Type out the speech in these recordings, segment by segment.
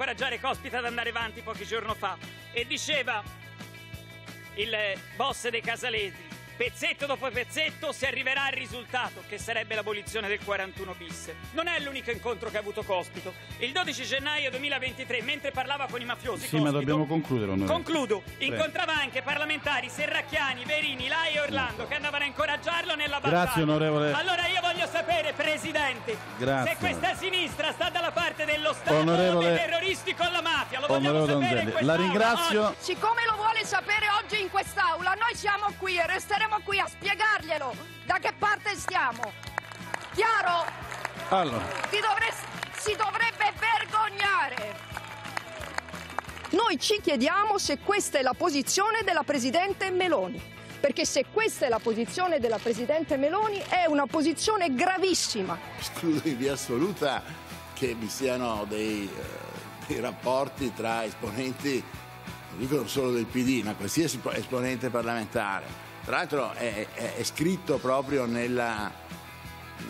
incoraggiare Cospita ad andare avanti pochi giorni fa. E diceva il boss dei Casalesi Pezzetto dopo pezzetto si arriverà al risultato, che sarebbe l'abolizione del 41 bis. Non è l'unico incontro che ha avuto Cospito. Il 12 gennaio 2023, mentre parlava con i mafiosi, Sì, Cospito, ma dobbiamo concludere, onorevole. Concludo. Prego. Incontrava anche parlamentari Serracchiani, Verini, Lai e Orlando che andavano a incoraggiarlo nella battaglia. Grazie, onorevole. Allora io voglio sapere, Presidente, Grazie. se questa sinistra sta dalla parte dello Stato Onorevole- o dei terroristi con la mafia. Lo vogliamo Onorevole sapere la quest'Aula ringrazio. oggi. Siccome lo vuole sapere oggi in quest'aula, noi siamo qui e resteremo qui a spiegarglielo da che parte stiamo. Chiaro? Allora, Ti dovresti- si dovrebbe vergognare. Noi ci chiediamo se questa è la posizione della Presidente Meloni. Perché se questa è la posizione della Presidente Meloni è una posizione gravissima. escludo in via assoluta che vi siano dei, eh, dei rapporti tra esponenti, non dico solo del PD, ma qualsiasi po- esponente parlamentare. Tra l'altro è, è- è scritto proprio nella,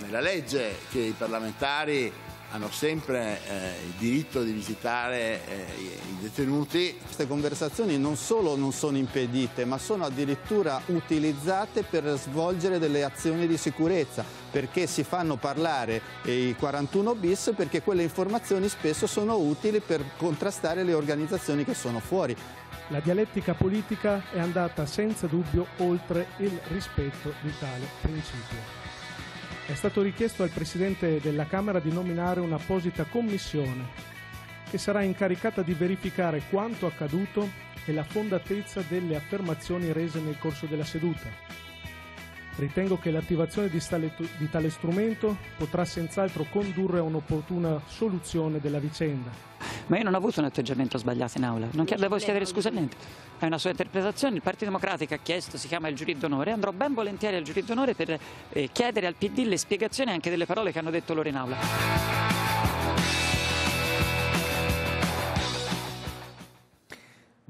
nella legge che i parlamentari hanno sempre eh, il diritto di visitare eh, i, detenuti Queste conversazioni non solo non sono impedite, ma sono addirittura utilizzate per svolgere delle azioni di sicurezza, perché si fanno parlare eh, i 41 bis, perché quelle informazioni spesso sono utili per contrastare le organizzazioni che sono fuori. La dialettica politica è andata senza dubbio oltre il rispetto di tale principio. È stato richiesto al Presidente della Camera di nominare un'apposita commissione che sarà incaricata di verificare quanto accaduto e la fondatezza delle affermazioni rese nel corso della seduta. Ritengo che l'attivazione di di tale strumento potrà senz'altro condurre a un'opportuna soluzione della vicenda. Ma io non ho avuto un atteggiamento sbagliato in aula, non chied- devo chiedere scusa a niente. È una sua interpretazione, il Partito Democratico ha chiesto, si chiama il giurì d'onore, andrò ben volentieri al giurì d'onore per eh, chiedere al PD le spiegazioni anche delle parole che hanno detto loro in aula.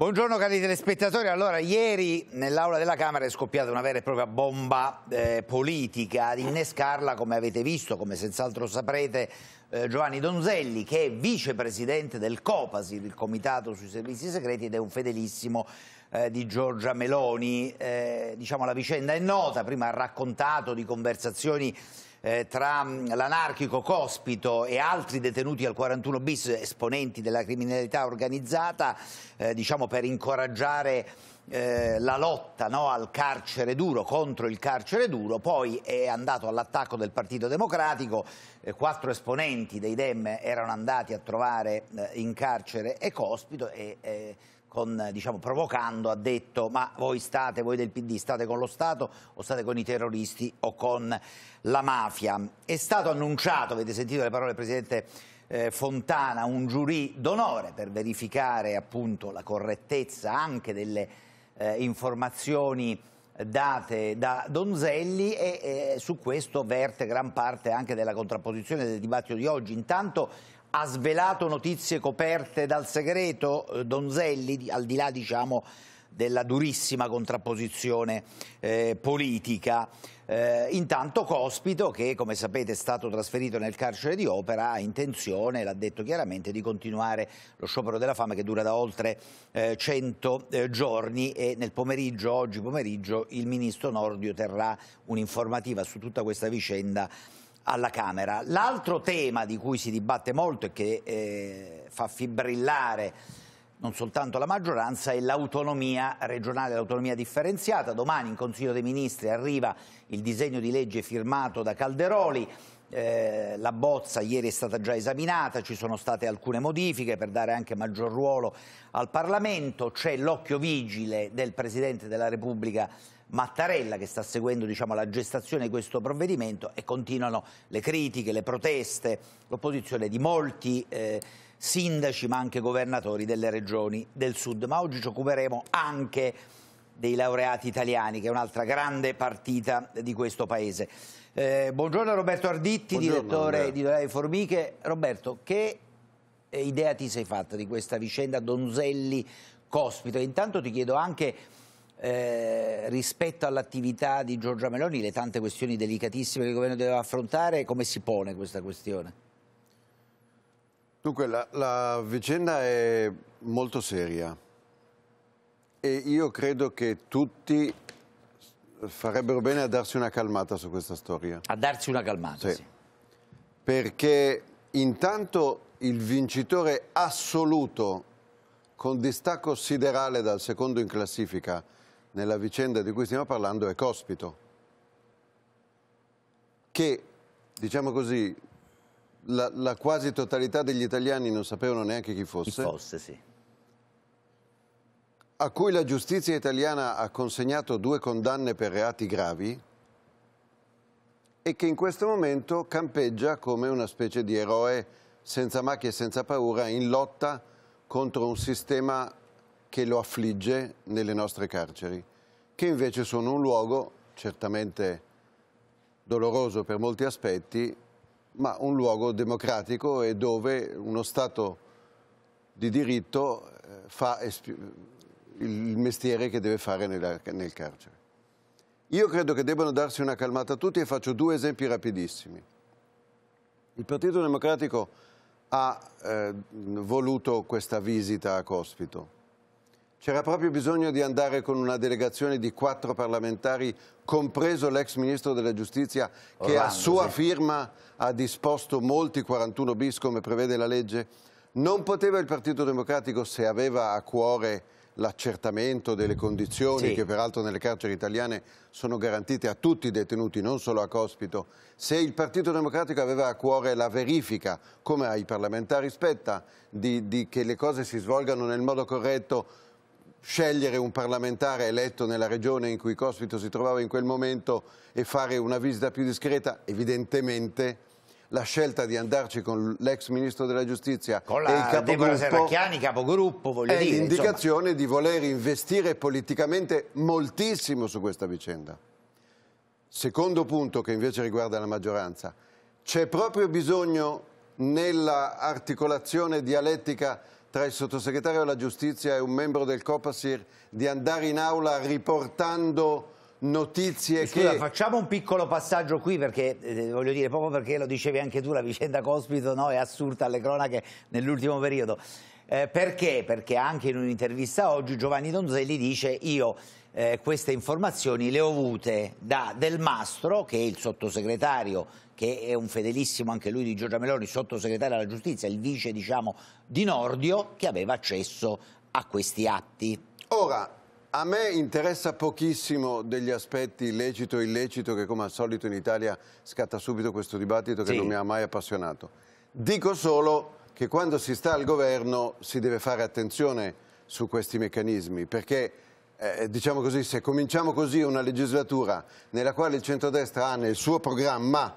Buongiorno cari telespettatori, allora ieri nell'aula della Camera è scoppiata una vera e propria bomba eh, politica, ad innescarla come avete visto, come senz'altro saprete, eh, Giovanni Donzelli che è vicepresidente del COPASIR, il Comitato sui Servizi Segreti ed è un fedelissimo eh, di Giorgia Meloni. Eh, diciamo la vicenda è nota, prima ha raccontato di conversazioni eh, tra mh, l'anarchico Cospito e altri detenuti al 41 bis, esponenti della criminalità organizzata, eh, diciamo per incoraggiare eh, la lotta no, al carcere duro, contro il carcere duro, poi è andato all'attacco del Partito Democratico, eh, quattro esponenti dei Dem erano andati a trovare eh, in carcere e Cospito e eh, con, diciamo, provocando ha detto ma voi state, voi del PD state con lo Stato o state con i terroristi o con la mafia. È stato annunciato, avete sentito le parole del Presidente eh, Fontana, un giurì d'onore per verificare appunto la correttezza anche delle eh, informazioni date da Donzelli e eh, su questo verte gran parte anche della contrapposizione del dibattito di oggi. Intanto ha svelato notizie coperte dal segreto eh, Donzelli, al di là diciamo della durissima contrapposizione eh, politica. Eh, intanto Cospito, che come sapete è stato trasferito nel carcere di Opera, ha intenzione, l'ha detto chiaramente, di continuare lo sciopero della fame che dura da oltre eh, 100 eh, giorni e nel pomeriggio, oggi pomeriggio, il ministro Nordio terrà un'informativa su tutta questa vicenda alla Camera. L'altro tema di cui si dibatte molto e che eh, fa fibrillare non soltanto la maggioranza, è l'autonomia regionale, l'autonomia differenziata. Domani in Consiglio dei Ministri arriva il disegno di legge firmato da Calderoli. Eh, la bozza ieri è stata già esaminata, ci sono state alcune modifiche per dare anche maggior ruolo al Parlamento, c'è l'occhio vigile del Presidente della Repubblica Mattarella che sta seguendo diciamo, la gestazione di questo provvedimento e continuano le critiche, le proteste, l'opposizione di molti eh, sindaci ma anche governatori delle regioni del sud. Ma oggi ci occuperemo anche dei laureati italiani che è un'altra grande partita di questo paese. Eh, buongiorno Roberto Arditti, Buongiorno, direttore Andrea. di Formiche. Roberto, che eh, idea ti sei fatta di questa vicenda Donzelli-Cospito? Intanto ti chiedo anche eh, rispetto all'attività di Giorgia Meloni, le tante questioni delicatissime che il governo deve affrontare, come si pone questa questione? Dunque, la, la vicenda è molto seria e io credo che tutti farebbero bene a darsi una calmata su questa storia. A darsi una calmata, sì. sì. Perché intanto il vincitore assoluto con distacco siderale dal secondo in classifica nella vicenda di cui stiamo parlando è Cospito che, diciamo così, la, la, quasi totalità degli italiani non sapevano neanche chi fosse. Chi fosse, sì. A cui la giustizia italiana ha consegnato due condanne per reati gravi e che in questo momento campeggia come una specie di eroe senza macchie e senza paura in lotta contro un sistema che lo affligge nelle nostre carceri, che invece sono un luogo certamente doloroso per molti aspetti, ma un luogo democratico e dove uno Stato di diritto eh, fa il mestiere che deve fare nel, carcere. Io credo che debbano darsi una calmata a tutti e faccio due esempi rapidissimi. Il Partito Democratico ha eh, voluto questa visita a Cospito c'era proprio bisogno di andare con una delegazione di quattro parlamentari, compreso l'ex ministro della giustizia, che Orlando, a sua sì. firma ha disposto molti 41 bis come prevede la legge? Non poteva il Partito Democratico, se aveva a cuore l'accertamento delle condizioni sì. che peraltro nelle carceri italiane sono garantite a tutti i detenuti, non solo a Cospito, se il Partito Democratico aveva a cuore la verifica, come ai parlamentari spetta, di, di che le cose si svolgano nel modo corretto, scegliere un parlamentare eletto nella regione in cui Cospito si trovava in quel momento e fare una visita più discreta, evidentemente la scelta di andarci con l'ex ministro della giustizia con e il capogruppo capogruppo voglio è l'indicazione insomma. di voler investire politicamente moltissimo su questa vicenda. Secondo punto che invece riguarda la maggioranza, c'è proprio bisogno nella articolazione dialettica tra il sottosegretario alla giustizia e un membro del Copasir di andare in aula riportando notizie Scusa, che... facciamo un piccolo passaggio qui perché, eh, voglio dire, proprio perché lo dicevi anche tu, la vicenda Cospito no, è assurda alle cronache nell'ultimo periodo. Eh, perché? Perché anche in un'intervista oggi Giovanni Donzelli dice io eh, queste informazioni le ho avute da Del Mastro, che è il sottosegretario che è un fedelissimo anche lui di Giorgia Meloni, sottosegretario alla giustizia, il vice diciamo, di Nordio, che aveva accesso a questi atti. Ora, a me interessa pochissimo degli aspetti illecito e illecito che come al solito in Italia scatta subito questo dibattito che sì. non mi ha mai appassionato. Dico solo che quando si sta al governo si deve fare attenzione su questi meccanismi perché eh, diciamo così, se cominciamo così una legislatura nella quale il centrodestra ha nel suo programma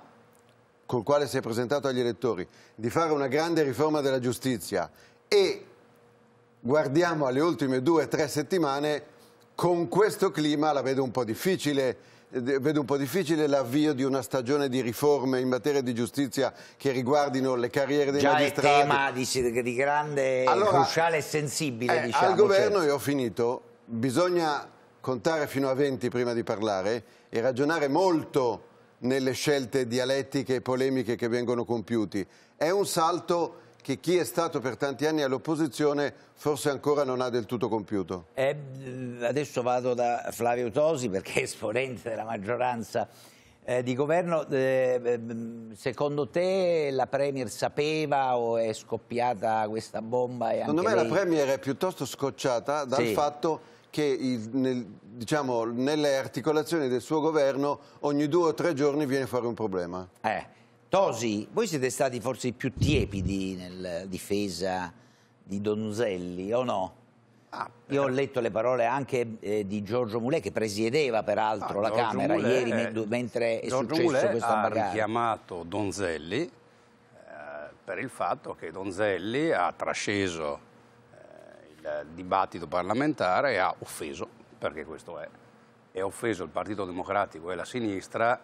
col quale si è presentato agli elettori di fare una grande riforma della giustizia e guardiamo alle ultime due o tre settimane, con questo clima la vedo un po' difficile eh, vedo un po' difficile l'avvio di una stagione di riforme in materia di giustizia che riguardino le carriere dei Già magistrati. Già è tema di, di grande, allora, cruciale e sensibile. Eh, diciamo, al governo, cioè... e ho finito, bisogna contare fino a 20 prima di parlare e ragionare molto nelle scelte dialettiche e polemiche che vengono compiuti. È un salto che chi è stato per tanti anni all'opposizione forse ancora non ha del tutto compiuto. Eh, adesso vado da Flavio Tosi perché è esponente della maggioranza eh, di governo. Eh, ehm, secondo te la Premier sapeva o è scoppiata questa bomba? Secondo me lei... la Premier è piuttosto scocciata dal sì. fatto che il, nel, diciamo, nelle articolazioni del suo governo ogni due o tre giorni viene fuori un problema. Eh. Tosi, voi siete stati forse i più tiepidi nella difesa di Donzelli, o no? Ah, Io ho letto le parole anche eh, di Giorgio Mulè che presiedeva peraltro ah, la Giorgio Camera Mulè, ieri eh, mentre è Giorgio successo Mulè questo ha richiamato Donzelli eh, per il fatto che Donzelli ha trasceso dibattito parlamentare e ha offeso, perché questo è, ha offeso il Partito Democratico e la sinistra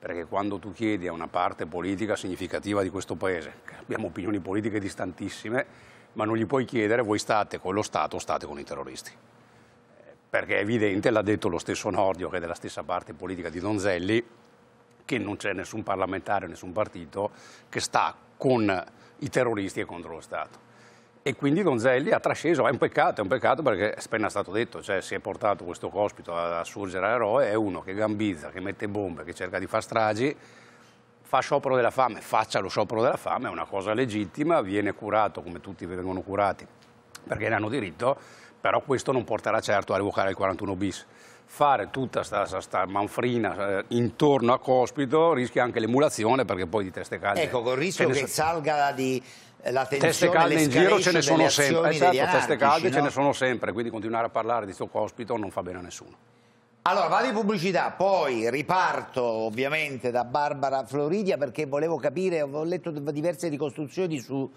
perché quando tu chiedi a una parte politica significativa di questo Paese, che abbiamo opinioni politiche distantissime, ma non gli puoi chiedere voi state con lo Stato o state con i terroristi. Perché è evidente, l'ha detto lo stesso Nordio che è della stessa parte politica di Donzelli, che non c'è nessun parlamentare, nessun partito che sta con i terroristi e contro lo Stato. E quindi Donzelli ha trasceso, è un peccato, è un peccato perché è appena stato detto, cioè si è portato questo cospito a, a surgere all'eroe, è uno che gambizza, che mette bombe, che cerca di fare stragi, fa sciopero della fame, faccia lo sciopero della fame, è una cosa legittima, viene curato come tutti vengono curati perché ne hanno diritto, però questo non porterà certo a revocare il 41 bis. Fare tutta questa manfrina eh, intorno a Cospito rischia anche l'emulazione perché poi di teste calde... Ecco, con il rischio che salga di la tensione, teste calde in giro ce ne sono sempre, eh, certo, teste calde no? ce ne sono sempre, quindi continuare a parlare di sto Cospito non fa bene a nessuno. Allora, vado in pubblicità, poi riparto ovviamente da Barbara Floridia perché volevo capire, ho letto diverse ricostruzioni su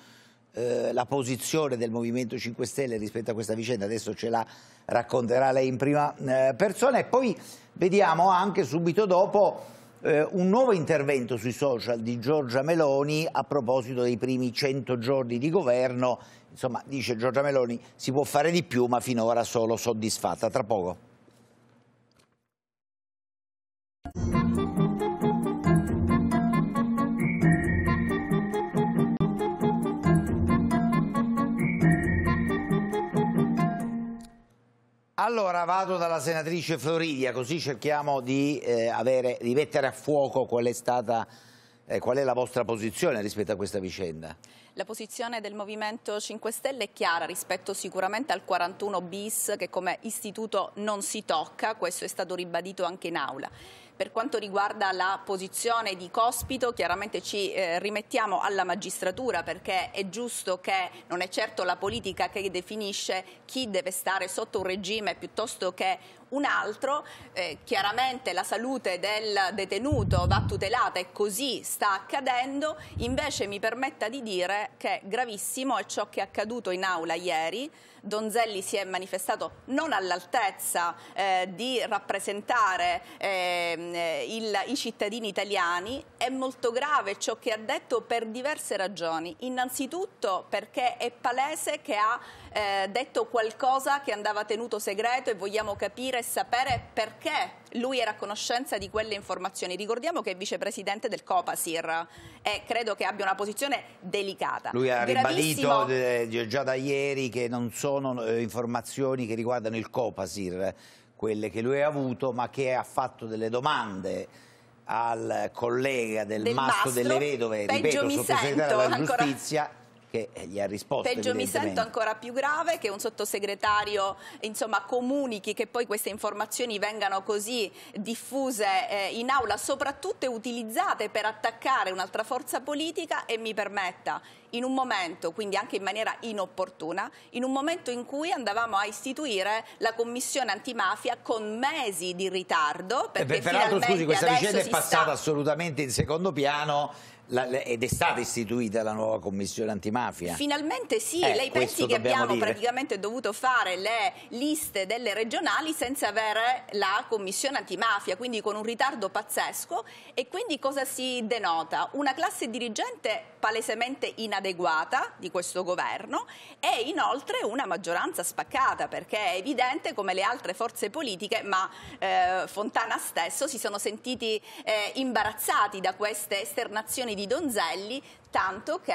eh, la posizione del Movimento 5 Stelle rispetto a questa vicenda, adesso ce la racconterà lei in prima eh, persona e poi vediamo anche subito dopo eh, un nuovo intervento sui social di Giorgia Meloni a proposito dei primi 100 giorni di governo, insomma dice Giorgia Meloni si può fare di più ma finora solo soddisfatta, tra poco. Allora vado dalla senatrice Floridia, così cerchiamo di, eh, avere, di mettere a fuoco qual è, stata, eh, qual è la vostra posizione rispetto a questa vicenda. La posizione del Movimento 5 Stelle è chiara rispetto sicuramente al 41 bis che come istituto non si tocca, questo è stato ribadito anche in aula. Per quanto riguarda la posizione di Cospito, chiaramente ci eh, rimettiamo alla magistratura perché è giusto che non è certo la politica che definisce chi deve stare sotto un regime piuttosto che un altro, eh, chiaramente la salute del detenuto va tutelata e così sta accadendo, invece mi permetta di dire che gravissimo è ciò che è accaduto in aula ieri, Donzelli si è manifestato non all'altezza eh, di rappresentare eh, il, i cittadini italiani, è molto grave ciò che ha detto per diverse ragioni. Innanzitutto perché è palese che ha eh, detto qualcosa che andava tenuto segreto e vogliamo capire e sapere perché lui era a conoscenza di quelle informazioni. Ricordiamo che è vicepresidente del Copasir e credo che abbia una posizione delicata. Lui ha Gravissimo... ribadito eh, già da ieri che non sono eh, informazioni che riguardano il Copasir, quelle che lui ha avuto, ma che ha fatto delle domande al collega del, del mastro, mastro delle vedove, ripeto, sottosegretario della ancora... che gli ha risposto Peggio mi sento ancora più grave che un sottosegretario insomma, comunichi che poi queste informazioni vengano così diffuse eh, in aula, soprattutto utilizzate per attaccare un'altra forza politica e mi permetta, in un momento, quindi anche in maniera inopportuna, in un momento in cui andavamo a istituire la commissione antimafia con mesi di ritardo. Perché eh, peraltro scusi, questa vicenda è passata sta... assolutamente in secondo piano la, ed è stata istituita la nuova commissione antimafia? Finalmente sì, eh, lei pensi che abbiamo dire. praticamente dovuto fare le liste delle regionali senza avere la commissione antimafia, quindi con un ritardo pazzesco e quindi cosa si denota? Una classe dirigente palesemente inadeguata di questo governo e inoltre una maggioranza spaccata perché è evidente come le altre forze politiche, ma eh, Fontana stesso si sono sentiti eh, imbarazzati da queste esternazioni di Donzelli tanto che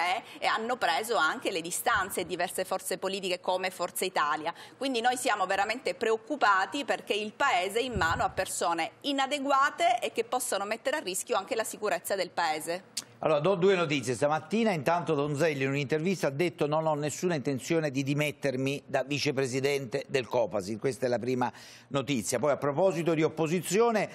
hanno preso anche le distanze diverse forze politiche come Forza Italia. Quindi noi siamo veramente preoccupati perché il Paese è in mano a persone inadeguate e che possono mettere a rischio anche la sicurezza del Paese. Allora, do due notizie. Stamattina intanto Donzelli in un'intervista ha detto non ho nessuna intenzione di dimettermi da vicepresidente del Copasi. Questa è la prima notizia. Poi a proposito di opposizione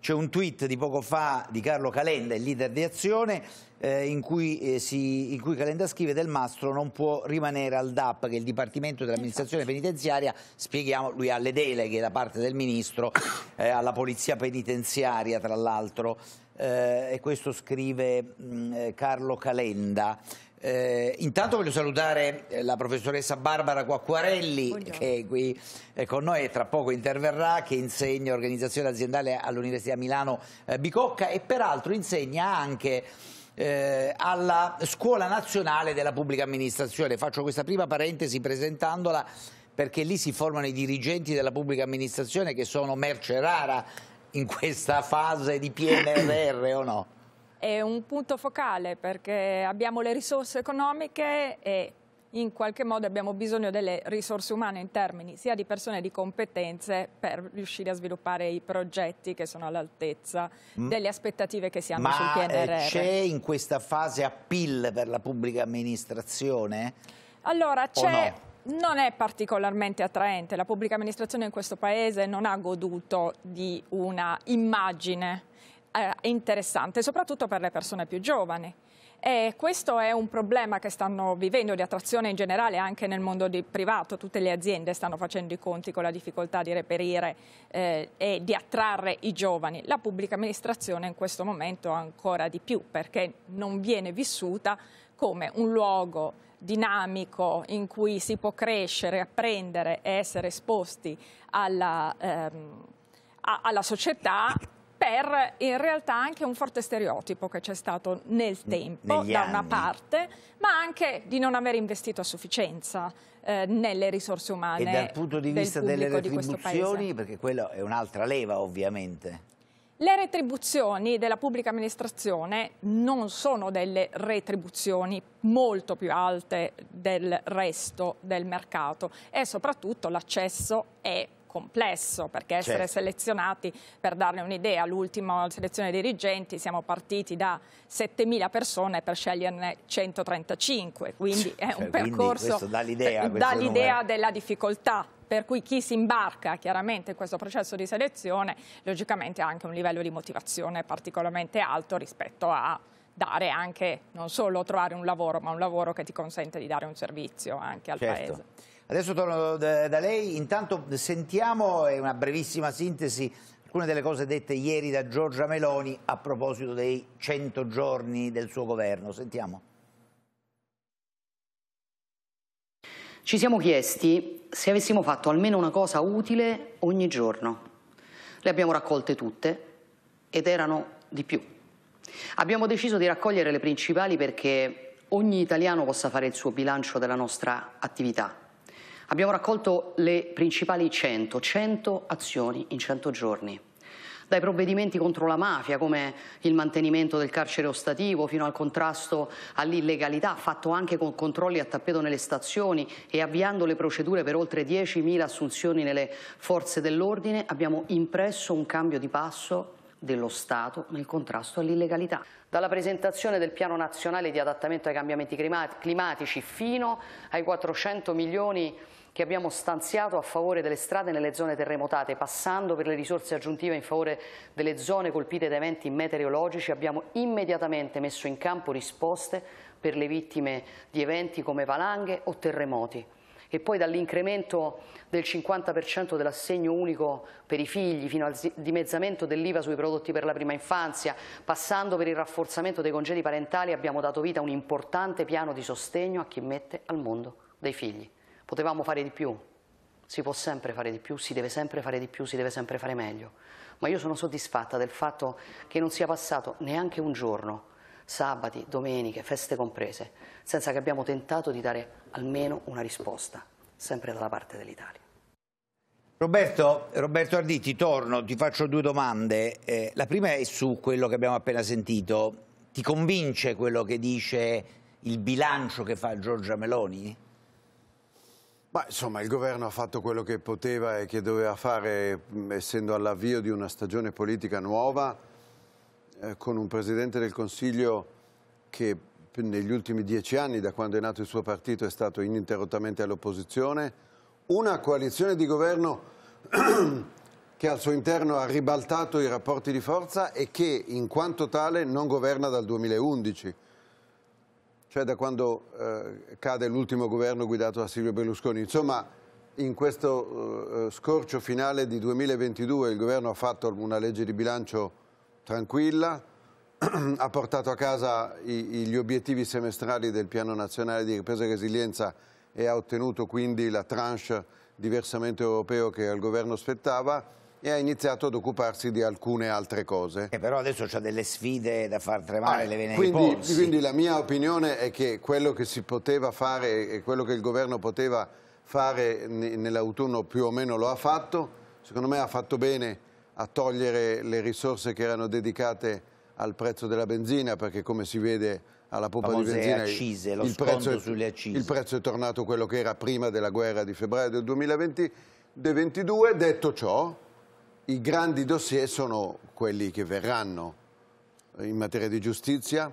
c'è un tweet di poco fa di Carlo Calenda, il leader di Azione, eh, in, cui, eh, si, in, cui, Calenda scrive del Mastro non può rimanere al DAP, che è il Dipartimento dell'Amministrazione Penitenziaria, spieghiamo, lui ha le deleghe da parte del Ministro eh, alla Polizia Penitenziaria, tra l'altro, eh, e questo scrive mh, mm, eh, Carlo Calenda. Eh, intanto voglio salutare eh, la professoressa Barbara Quacquarelli Buongiorno. che è qui eh, con noi e tra poco interverrà, che insegna organizzazione aziendale all'Università Milano eh, Bicocca e peraltro insegna anche eh, alla Scuola Nazionale della Pubblica Amministrazione. Faccio questa prima parentesi presentandola perché lì si formano i dirigenti della pubblica amministrazione che sono merce rara in questa fase di PNRR o no? È un punto focale perché abbiamo le risorse economiche e in qualche modo abbiamo bisogno delle risorse umane in termini sia di persone e di competenze per riuscire a sviluppare i progetti che sono all'altezza Mm. delle aspettative che si hanno Ma sul eh, PNRR. c'è in questa fase appeal per la pubblica amministrazione? Allora, c'è, non è particolarmente attraente. La pubblica amministrazione in questo paese non ha goduto di una immagine eh, interessante, soprattutto per le persone più giovani. E questo è un problema che stanno vivendo di attrazione in generale anche nel mondo privato. Tutte le aziende stanno facendo i conti con la difficoltà di reperire eh, e di attrarre i giovani. La pubblica amministrazione in questo momento ancora di più perché non viene vissuta come un luogo dinamico in cui si può crescere, apprendere e essere esposti alla, ehm, alla società per in realtà anche un forte stereotipo che c'è stato nel tempo negli da una anni. parte, ma anche di non aver investito a sufficienza eh, nelle risorse umane. E dal punto di vista delle retribuzioni, perché quello è un'altra leva ovviamente. Le retribuzioni della pubblica amministrazione non sono delle retribuzioni molto più alte del resto del mercato e soprattutto l'accesso è complesso perché essere Certo. selezionati, per darne un'idea, all'ultima selezione dirigenti siamo partiti da 7.000 persone per sceglierne 135, quindi è Cioè, un percorso questo dà l'idea, eh, della difficoltà per cui chi si imbarca chiaramente in questo processo di selezione logicamente ha anche un livello di motivazione particolarmente alto rispetto a dare anche non solo trovare un lavoro ma un lavoro che ti consente di dare un servizio anche al Certo. paese. Adesso torno da, da lei, intanto sentiamo una brevissima sintesi, alcune delle cose dette ieri da Giorgia Meloni a proposito dei 100 giorni del suo governo. Sentiamo. Ci siamo chiesti se avessimo fatto almeno una cosa utile ogni giorno. Le abbiamo raccolte tutte ed erano di più. Abbiamo deciso di raccogliere le principali perché ogni italiano possa fare il suo bilancio della nostra attività. Abbiamo raccolto le principali 100, 100 azioni in 100 giorni dai provvedimenti contro la mafia come il mantenimento del carcere ostativo fino al contrasto all'illegalità fatto anche con controlli a tappeto nelle stazioni e avviando le procedure per oltre 10.000 assunzioni nelle forze dell'ordine abbiamo impresso un cambio di passo dello Stato nel contrasto all'illegalità. Dalla presentazione del piano nazionale di adattamento ai cambiamenti climat- climatici fino ai 400 milioni che abbiamo stanziato a favore delle strade nelle zone terremotate, passando per le risorse aggiuntive in favore delle zone colpite da eventi meteorologici, abbiamo immediatamente messo in campo risposte per le vittime di eventi come valanghe o terremoti. E poi dall'incremento del 50% dell'assegno unico per i figli fino al dimezzamento dell'IVA sui prodotti per la prima infanzia, passando per il rafforzamento dei congedi parentali, abbiamo dato vita a un importante piano di sostegno a chi mette al mondo dei figli. Potevamo fare di più, si può sempre fare di più, si deve sempre fare di più, si deve sempre fare meglio. Ma io sono soddisfatta del fatto che non sia passato neanche un giorno, sabati, domeniche, feste comprese, senza che abbiamo tentato di dare almeno una risposta, sempre dalla parte dell'Italia. Roberto, Roberto Arditi, torno, ti faccio due domande. Eh, la prima è su quello che abbiamo appena sentito. Ti convince quello che dice il bilancio che fa Giorgia Meloni? Ma insomma il governo ha fatto quello che poteva e che doveva fare essendo all'avvio di una stagione politica nuova eh, con un Presidente del Consiglio che negli ultimi dieci anni da quando è nato il suo partito è stato ininterrottamente all'opposizione, una coalizione di governo che al suo interno ha ribaltato i rapporti di forza e che in quanto tale non governa dal 2011 cioè da quando eh, cade l'ultimo governo guidato da Silvio Berlusconi. Insomma, in questo eh, scorcio finale di 2022 il governo ha fatto una legge di bilancio tranquilla, ha portato a casa i- gli obiettivi semestrali del piano nazionale di ripresa e resilienza e ha ottenuto quindi la tranche di versamento europeo che al governo spettava e ha iniziato ad occuparsi di alcune altre cose. Che però adesso c'ha delle sfide da far tremare le vene ai Ah, Quindi, polsi. quindi la mia opinione è che quello che si poteva fare e quello che il governo poteva fare ne- nell'autunno più o meno lo ha fatto. Secondo me ha fatto bene a togliere le risorse che erano dedicate al prezzo della benzina perché come si vede alla pompa di benzina accise, il, prezzo è, il prezzo è tornato quello che era prima della guerra di febbraio del 2022. Detto ciò, i grandi dossier sono quelli che verranno in materia di giustizia,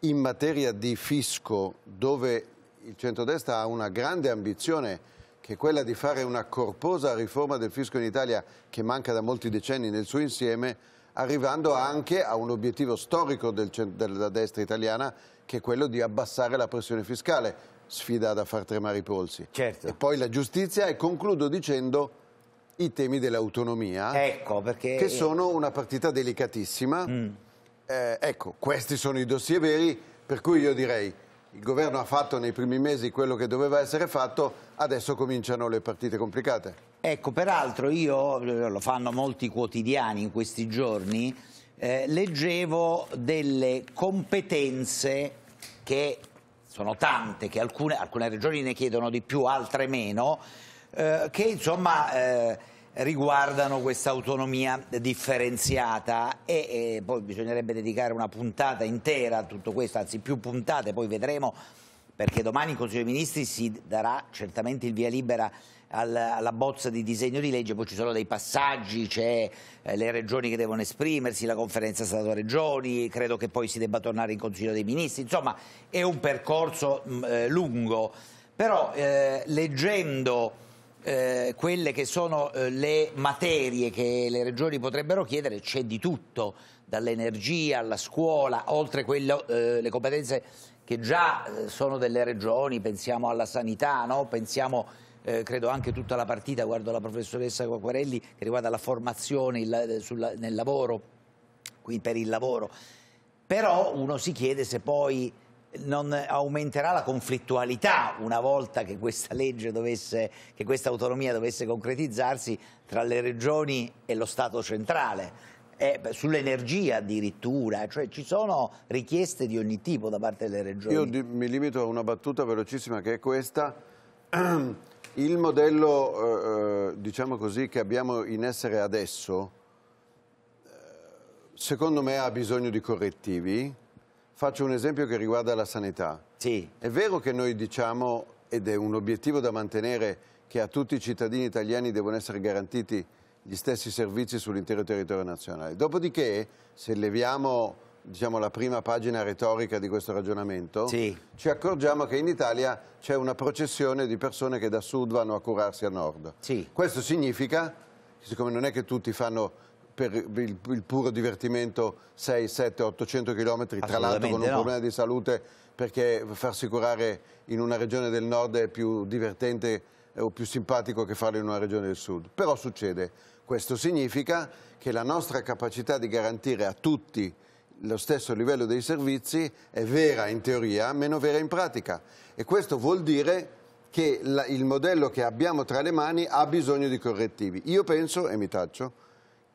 in materia di fisco, dove il centrodestra ha una grande ambizione che è quella di fare una corposa riforma del fisco in Italia che manca da molti decenni nel suo insieme, arrivando anche a un obiettivo storico del, della destra italiana che è quello di abbassare la pressione fiscale, sfida da far tremare i polsi. Certo. E poi la giustizia e concludo dicendo i temi dell'autonomia, ecco, perché... che sono una partita delicatissima. Mm. Eh, ecco, questi sono i dossier veri, per cui io direi il governo ha fatto nei primi mesi quello che doveva essere fatto, adesso cominciano le partite complicate. Ecco, peraltro io, lo fanno molti quotidiani in questi giorni, eh, leggevo delle competenze che sono tante, che alcune, alcune regioni ne chiedono di più, altre meno, eh, che insomma eh, riguardano questa autonomia differenziata e, e, poi bisognerebbe dedicare una puntata intera a tutto questo, anzi più puntate, poi vedremo perché domani in Consiglio dei Ministri si darà certamente il via libera alla bozza di disegno di legge, poi ci sono dei passaggi, c'è eh, le regioni che devono esprimersi, la conferenza Stato-Regioni, credo che poi si debba tornare in Consiglio dei Ministri, insomma è un percorso mh, eh, lungo, però eh, leggendo eh, quelle che sono eh, le materie che le regioni potrebbero chiedere c'è di tutto, dall'energia alla scuola, oltre quello, eh, le competenze che già eh, sono delle regioni, pensiamo alla sanità, no? pensiamo eh, credo anche tutta la partita, guardo la professoressa Quacquarelli, che riguarda la formazione il, eh, sul, nel lavoro, qui per il lavoro, però uno si chiede se poi non aumenterà la conflittualità una volta che questa legge dovesse, che questa autonomia dovesse concretizzarsi tra le regioni e lo Stato centrale. Eh, sull'energia addirittura, cioè ci sono richieste di ogni tipo da parte delle regioni. Io di, mi limito a una battuta velocissima che è questa. Il modello, eh, diciamo così, che abbiamo in essere adesso, eh, secondo me ha bisogno di correttivi, Faccio un esempio che riguarda la sanità. Sì. È vero che noi diciamo, ed è un obiettivo da mantenere, che a tutti i cittadini italiani devono essere garantiti gli stessi servizi sull'intero territorio nazionale. Dopodiché, se leviamo diciamo, la prima pagina retorica di questo ragionamento, sì. ci accorgiamo che in Italia c'è una processione di persone che da sud vanno a curarsi a nord. Sì. Questo significa, siccome non è che tutti fanno per il, il, puro divertimento 6, 7, 800 km, tra l'altro con un no. problema di salute perché farsi curare in una regione del nord è più divertente o più simpatico che farlo in una regione del sud. Però succede. Questo significa che la nostra capacità di garantire a tutti lo stesso livello dei servizi è vera in teoria, meno vera in pratica. E questo vuol dire che la, il modello che abbiamo tra le mani ha bisogno di correttivi. Io penso, e mi taccio,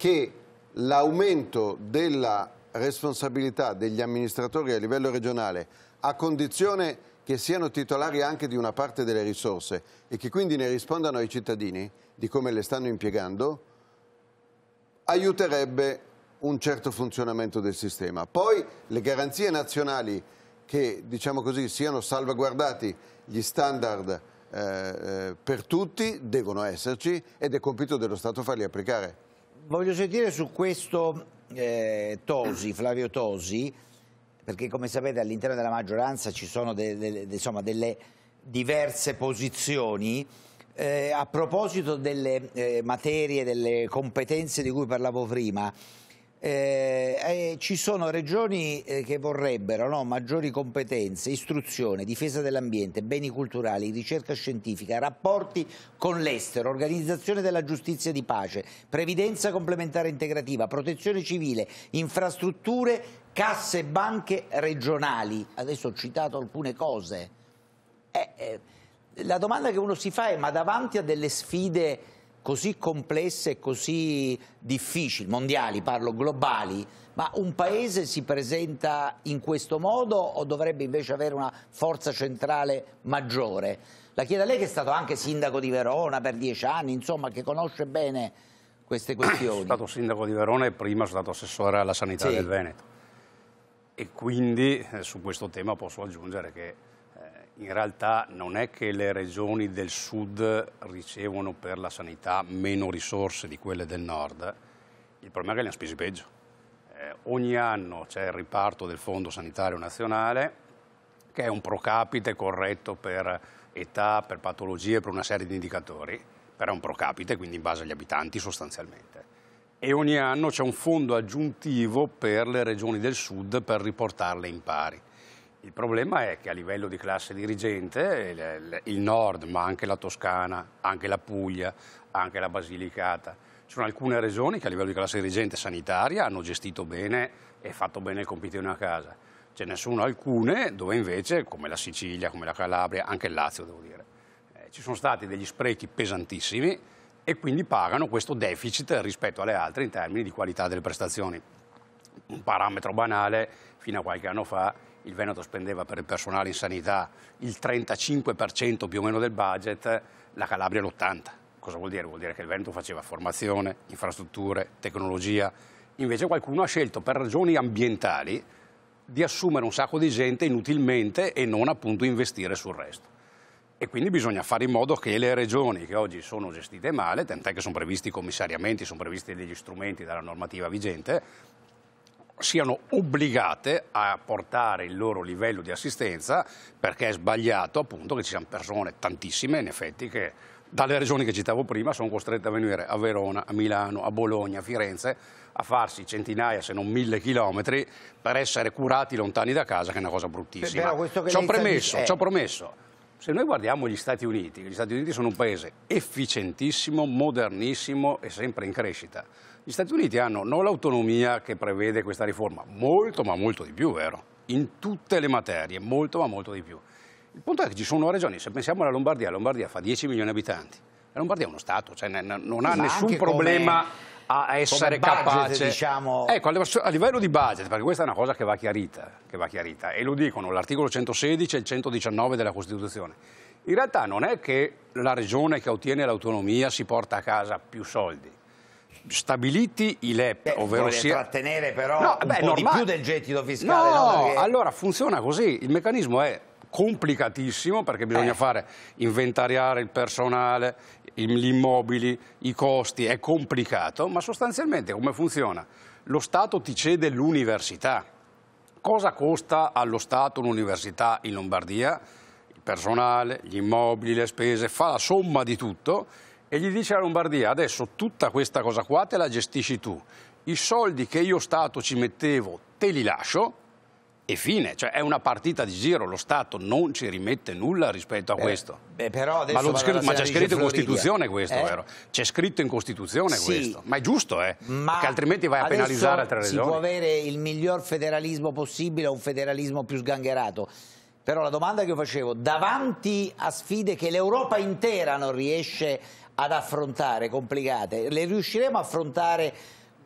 che l'aumento della responsabilità degli amministratori a livello regionale a condizione che siano titolari anche di una parte delle risorse e che quindi ne rispondano ai cittadini di come le stanno impiegando, aiuterebbe un certo funzionamento del sistema. Poi le garanzie nazionali che diciamo così, siano salvaguardati gli standard eh, eh, per tutti devono esserci ed è compito dello Stato farli applicare. Voglio sentire su questo eh, Tosi, Flavio Tosi, perché come sapete all'interno della maggioranza ci sono de, de, de, insomma, delle diverse posizioni. Eh, a proposito delle eh, materie, delle competenze di cui parlavo prima, eh, eh, ci sono regioni eh, che vorrebbero no, maggiori competenze, istruzione, difesa dell'ambiente, beni culturali, ricerca scientifica, rapporti con l'estero, organizzazione della giustizia di pace, previdenza complementare integrativa, protezione civile, infrastrutture, casse e banche regionali. Adesso ho citato alcune cose. Eh, eh, la domanda che uno si fa è ma davanti a delle sfide così complesse e così difficili, mondiali, parlo globali, ma un paese si presenta in questo modo o dovrebbe invece avere una forza centrale maggiore? La chiedo a lei che è stato anche sindaco di Verona per dieci anni, insomma, che conosce bene queste questioni. Sono stato sindaco di Verona e prima sono stato assessore alla sanità Sì. del Veneto. E quindi eh, su questo tema posso aggiungere che in realtà non è che le regioni del sud ricevono per la sanità meno risorse di quelle del nord, il problema è che le hanno spesi peggio. Eh, ogni anno c'è il riparto del Fondo Sanitario Nazionale, che è un pro capite corretto per età, per patologie, per una serie di indicatori, però è un pro capite, quindi in base agli abitanti sostanzialmente. E ogni anno c'è un fondo aggiuntivo per le regioni del sud per riportarle in pari. Il problema è che a livello di classe dirigente il nord, ma anche la Toscana, anche la Puglia, anche la Basilicata, ci sono alcune regioni che a livello di classe dirigente sanitaria hanno gestito bene e fatto bene il compito in una casa. Ce ne sono alcune dove invece, come la Sicilia, come la Calabria, anche il Lazio devo dire, eh, ci sono stati degli sprechi pesantissimi e quindi pagano questo deficit rispetto alle altre in termini di qualità delle prestazioni. Un parametro banale, fino a qualche anno fa il Veneto spendeva per il personale in sanità il 35% più o meno del budget, la Calabria l'80%. Cosa vuol dire? Vuol dire che il Veneto faceva formazione, infrastrutture, tecnologia. Invece qualcuno ha scelto per ragioni ambientali di assumere un sacco di gente inutilmente e non appunto investire sul resto. E quindi bisogna fare in modo che le regioni che oggi sono gestite male, tant'è che sono previsti commissariamenti, sono previsti degli strumenti dalla normativa vigente, siano obbligate a portare il loro livello di assistenza perché è sbagliato appunto che ci siano persone, tantissime in effetti, che dalle regioni che citavo prima sono costrette a venire a Verona, a Milano, a Bologna, a Firenze a farsi centinaia se non mille chilometri per essere curati lontani da casa che è una cosa bruttissima. Ci ho premesso, è... promesso, se noi guardiamo gli Stati Uniti, gli Stati Uniti sono un paese efficientissimo, modernissimo e sempre in crescita. Gli Stati Uniti hanno non l'autonomia che prevede questa riforma, molto ma molto di più, vero? In tutte le materie, molto ma molto di più. Il punto è che ci sono regioni, se pensiamo alla Lombardia, la Lombardia fa 10 milioni di abitanti, la Lombardia è uno Stato, cioè non ha nessun problema a essere budget, capace. Diciamo... Ecco, a livello di budget, perché questa è una cosa che va chiarita, che va chiarita e lo dicono l'articolo 116 e il 119 della Costituzione. In realtà non è che la regione che ottiene l'autonomia si porta a casa più soldi. Stabiliti i LEP, beh, ovvero sia... trattenere però no, un beh, po' normale... di più del gettito fiscale. No, no perché... allora funziona così. Il meccanismo è complicatissimo perché bisogna eh. fare inventariare il personale, gli immobili, i costi, è complicato, ma sostanzialmente come funziona? Lo Stato ti cede l'università. Cosa costa allo Stato un'università in Lombardia? Il personale, gli immobili, le spese, fa la somma di tutto e gli dice alla Lombardia adesso tutta questa cosa qua te la gestisci tu. I soldi che io Stato ci mettevo te li lascio e fine, cioè è una partita di giro, lo Stato non ci rimette nulla rispetto a eh, questo. Beh, però ma, ma c'è scritto in Costituzione questo, eh? vero? C'è scritto in Costituzione sì, questo, ma è giusto, eh? Perché altrimenti vai a penalizzare altre regioni. si può avere il miglior federalismo possibile o un federalismo più sgangherato. Però la domanda che io facevo, davanti a sfide che l'Europa intera non riesce ad affrontare, complicate, le riusciremo a affrontare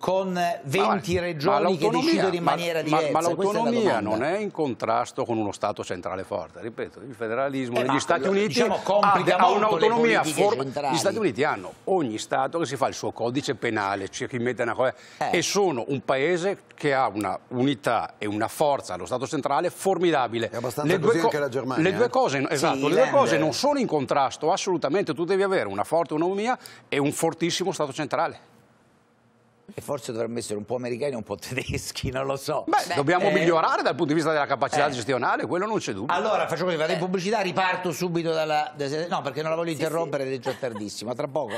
con 20 ma, regioni ma che decidono in maniera ma, diversa. Ma, l'autonomia non è in contrasto con uno Stato centrale forte. Ripeto, il federalismo eh, negli Stati Uniti diciamo, ha, un'autonomia forte. Gli Stati Uniti hanno ogni Stato che si fa il suo codice penale, c'è chi mette una cosa, eh. e sono un paese che ha una unità e una forza allo Stato centrale formidabile. È abbastanza le così anche la Germania. Le due, eh? cose, esatto, sì, le due cose non sono in contrasto, assolutamente. Tu devi avere una forte autonomia e un fortissimo Stato centrale e forse dovremmo essere un po' americani e un po' tedeschi, non lo so. Beh, Beh dobbiamo eh, migliorare dal punto di vista della capacità eh, gestionale, quello non c'è dubbio. Allora, faccio così, vado in pubblicità, riparto subito dalla... No, perché non la voglio interrompere sì, sì. ed è già tardissimo, tra poco.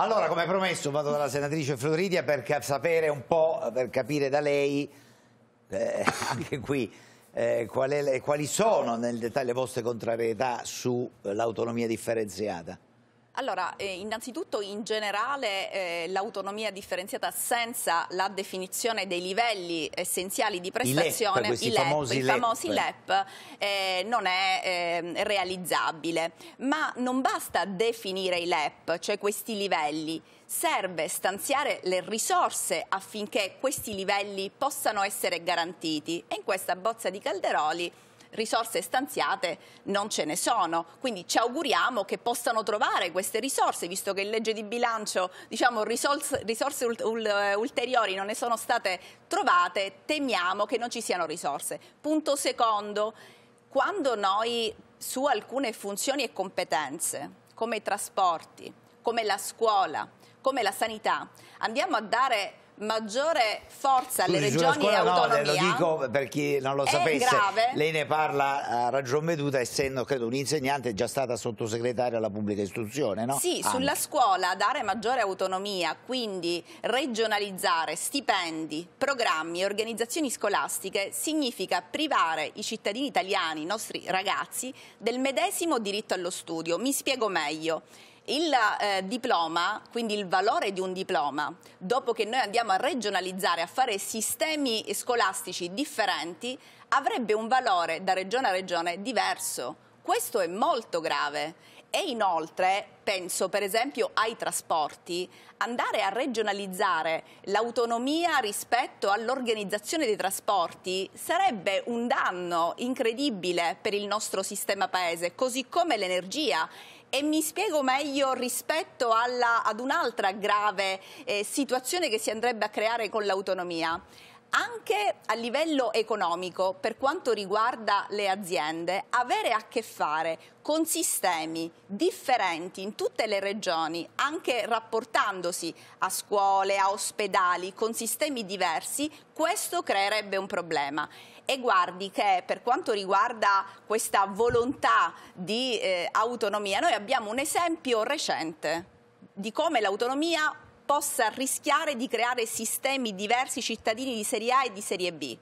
Allora, come promesso, vado dalla senatrice Floridia per sapere un po', per capire da lei, eh, anche qui, eh, qual è, quali sono nel dettaglio le vostre contrarietà sull'autonomia differenziata. Allora, eh, innanzitutto in generale eh, l'autonomia differenziata senza la definizione dei livelli essenziali di prestazione, I LEP, i LEP, famosi, i famosi LEP, LEP eh, non è eh, realizzabile. Ma non basta definire i LEP, cioè questi livelli, serve stanziare le risorse affinché questi livelli possano essere garantiti. E in questa bozza di Calderoli risorse stanziate non ce ne sono, quindi ci auguriamo che possano trovare queste risorse, visto che in legge di bilancio diciamo, risorse, risorse ulteriori non ne sono state trovate, temiamo che non ci siano risorse. Punto secondo, quando noi su alcune funzioni e competenze, come i trasporti, come la scuola, come la sanità, andiamo a dare maggiore forza alle Scusi, regioni e autonomia. No, lo dico per chi non lo sapesse. Grave. Lei ne parla a ragion veduta, essendo credo un insegnante già stata sottosegretaria alla pubblica istruzione, no? Sì, Anche. sulla scuola dare maggiore autonomia, quindi regionalizzare stipendi, programmi, organizzazioni scolastiche significa privare i cittadini italiani, i nostri ragazzi, del medesimo diritto allo studio. Mi spiego meglio. Il eh, diploma, quindi il valore di un diploma, dopo che noi andiamo a regionalizzare, a fare sistemi scolastici differenti, avrebbe un valore da regione a regione diverso. Questo è molto grave. E inoltre, penso per esempio ai trasporti, andare a regionalizzare l'autonomia rispetto all'organizzazione dei trasporti sarebbe un danno incredibile per il nostro sistema paese, così come l'energia e mi spiego meglio rispetto alla, ad un'altra grave eh, situazione che si andrebbe a creare con l'autonomia. Anche a livello economico, per quanto riguarda le aziende, avere a che fare con sistemi differenti in tutte le regioni, anche rapportandosi a scuole, a ospedali, con sistemi diversi, questo creerebbe un problema e guardi che per quanto riguarda questa volontà di eh, autonomia, noi abbiamo un esempio recente di come l'autonomia possa rischiare di creare sistemi diversi cittadini di serie A e di serie B.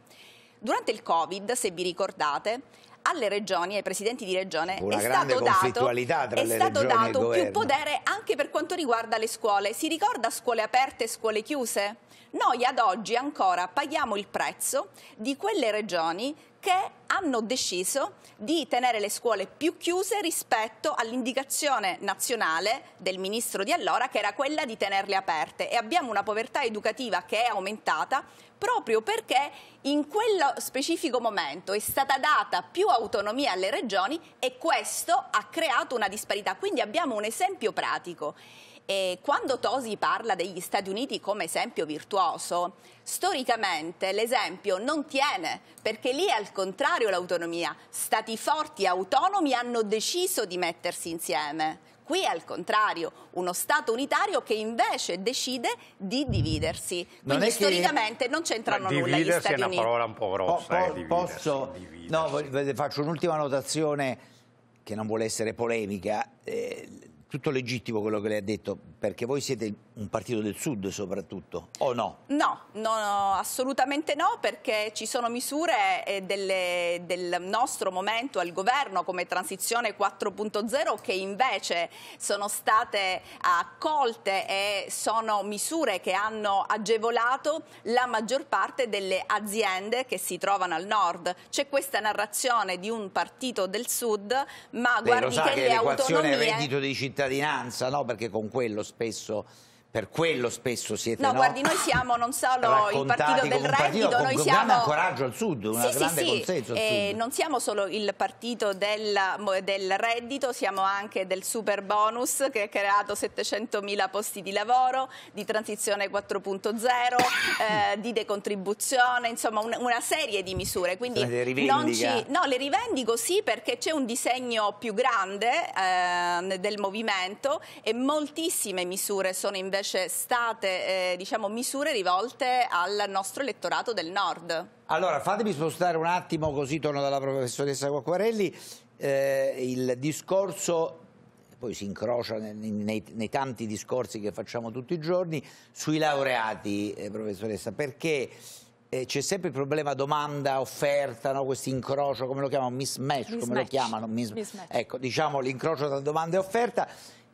Durante il Covid, se vi ricordate, alle regioni, ai presidenti di regione, Una è stato dato, è stato dato più potere anche per quanto riguarda le scuole. Si ricorda scuole aperte e scuole chiuse? Noi ad oggi ancora paghiamo il prezzo di quelle regioni che hanno deciso di tenere le scuole più chiuse rispetto all'indicazione nazionale del ministro di allora che era quella di tenerle aperte e abbiamo una povertà educativa che è aumentata proprio perché in quello specifico momento è stata data più autonomia alle regioni e questo ha creato una disparità. Quindi abbiamo un esempio pratico. E quando Tosi parla degli Stati Uniti come esempio virtuoso, storicamente l'esempio non tiene, perché lì è al contrario l'autonomia. Stati forti e autonomi hanno deciso di mettersi insieme. Qui è al contrario, uno Stato unitario che invece decide di dividersi. Quindi non storicamente che... non c'entrano nulla gli Stati Uniti. è una parola un po' grossa. Po po eh, posso? No, faccio un'ultima notazione che non vuole essere polemica. Eh, tutto legittimo quello che lei ha detto, perché voi siete un partito del Sud soprattutto, o no? No, no assolutamente no, perché ci sono misure eh, delle, del nostro momento al governo come transizione 4.0 che invece sono state accolte e sono misure che hanno agevolato la maggior parte delle aziende che si trovano al nord. C'è questa narrazione di un partito del Sud, ma Beh, guardi che, che le autonomie... reddito dei cittadinanza, no? perché con quello spesso per quello spesso siete no, no? guardi noi siamo non solo il partito del reddito partito, noi siamo coraggio al sud un sì, grande sì, consenso sì. Eh, non siamo solo il partito del, del, reddito siamo anche del super bonus che ha creato 700 mila posti di lavoro di transizione 4.0 eh, di decontribuzione insomma un, una serie di misure quindi non ci, no, le rivendico sì perché c'è un disegno più grande eh, del movimento e moltissime misure sono invece invece state eh, diciamo, misure rivolte al nostro elettorato del nord. Allora fatemi spostare un attimo così torno dalla professoressa Quacquarelli eh, il discorso poi si incrocia nei, nei, nei, tanti discorsi che facciamo tutti i giorni sui laureati eh, professoressa perché eh, c'è sempre il problema domanda-offerta, no? questo incrocio, come lo chiamano, mismatch, mismatch. come lo chiamano? Mis mismatch. Ecco, diciamo l'incrocio tra domanda e offerta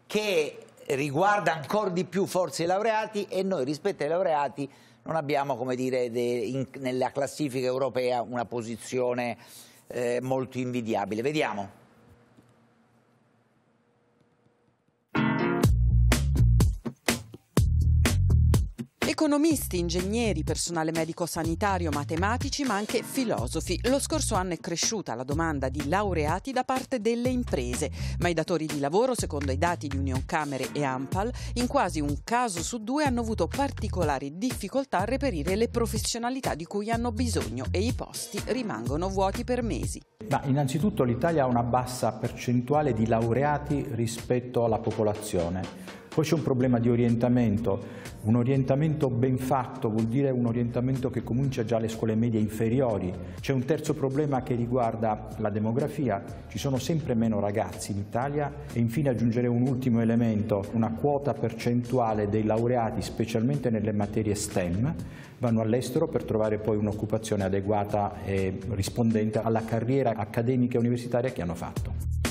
che riguarda ancora di più forse i laureati e noi rispetto ai laureati non abbiamo, come dire, in, nella classifica europea una posizione eh, molto invidiabile. Vediamo. Economisti, ingegneri, personale medico-sanitario, matematici, ma anche filosofi. Lo scorso anno è cresciuta la domanda di laureati da parte delle imprese, ma i datori di lavoro, secondo i dati di Union Camere e Ampal, in quasi un caso su due hanno avuto particolari difficoltà a reperire le professionalità di cui hanno bisogno e i posti rimangono vuoti per mesi. Ma innanzitutto l'Italia ha una bassa percentuale di laureati rispetto alla popolazione. Poi c'è un problema di orientamento. Un orientamento ben fatto vuol dire un orientamento che comincia già alle scuole medie inferiori. C'è un terzo problema che riguarda la demografia. Ci sono sempre meno ragazzi in Italia e infine aggiungerei un ultimo elemento, una quota percentuale dei laureati, specialmente nelle materie STEM, vanno all'estero per trovare poi un'occupazione adeguata e rispondente alla carriera accademica e universitaria che hanno fatto.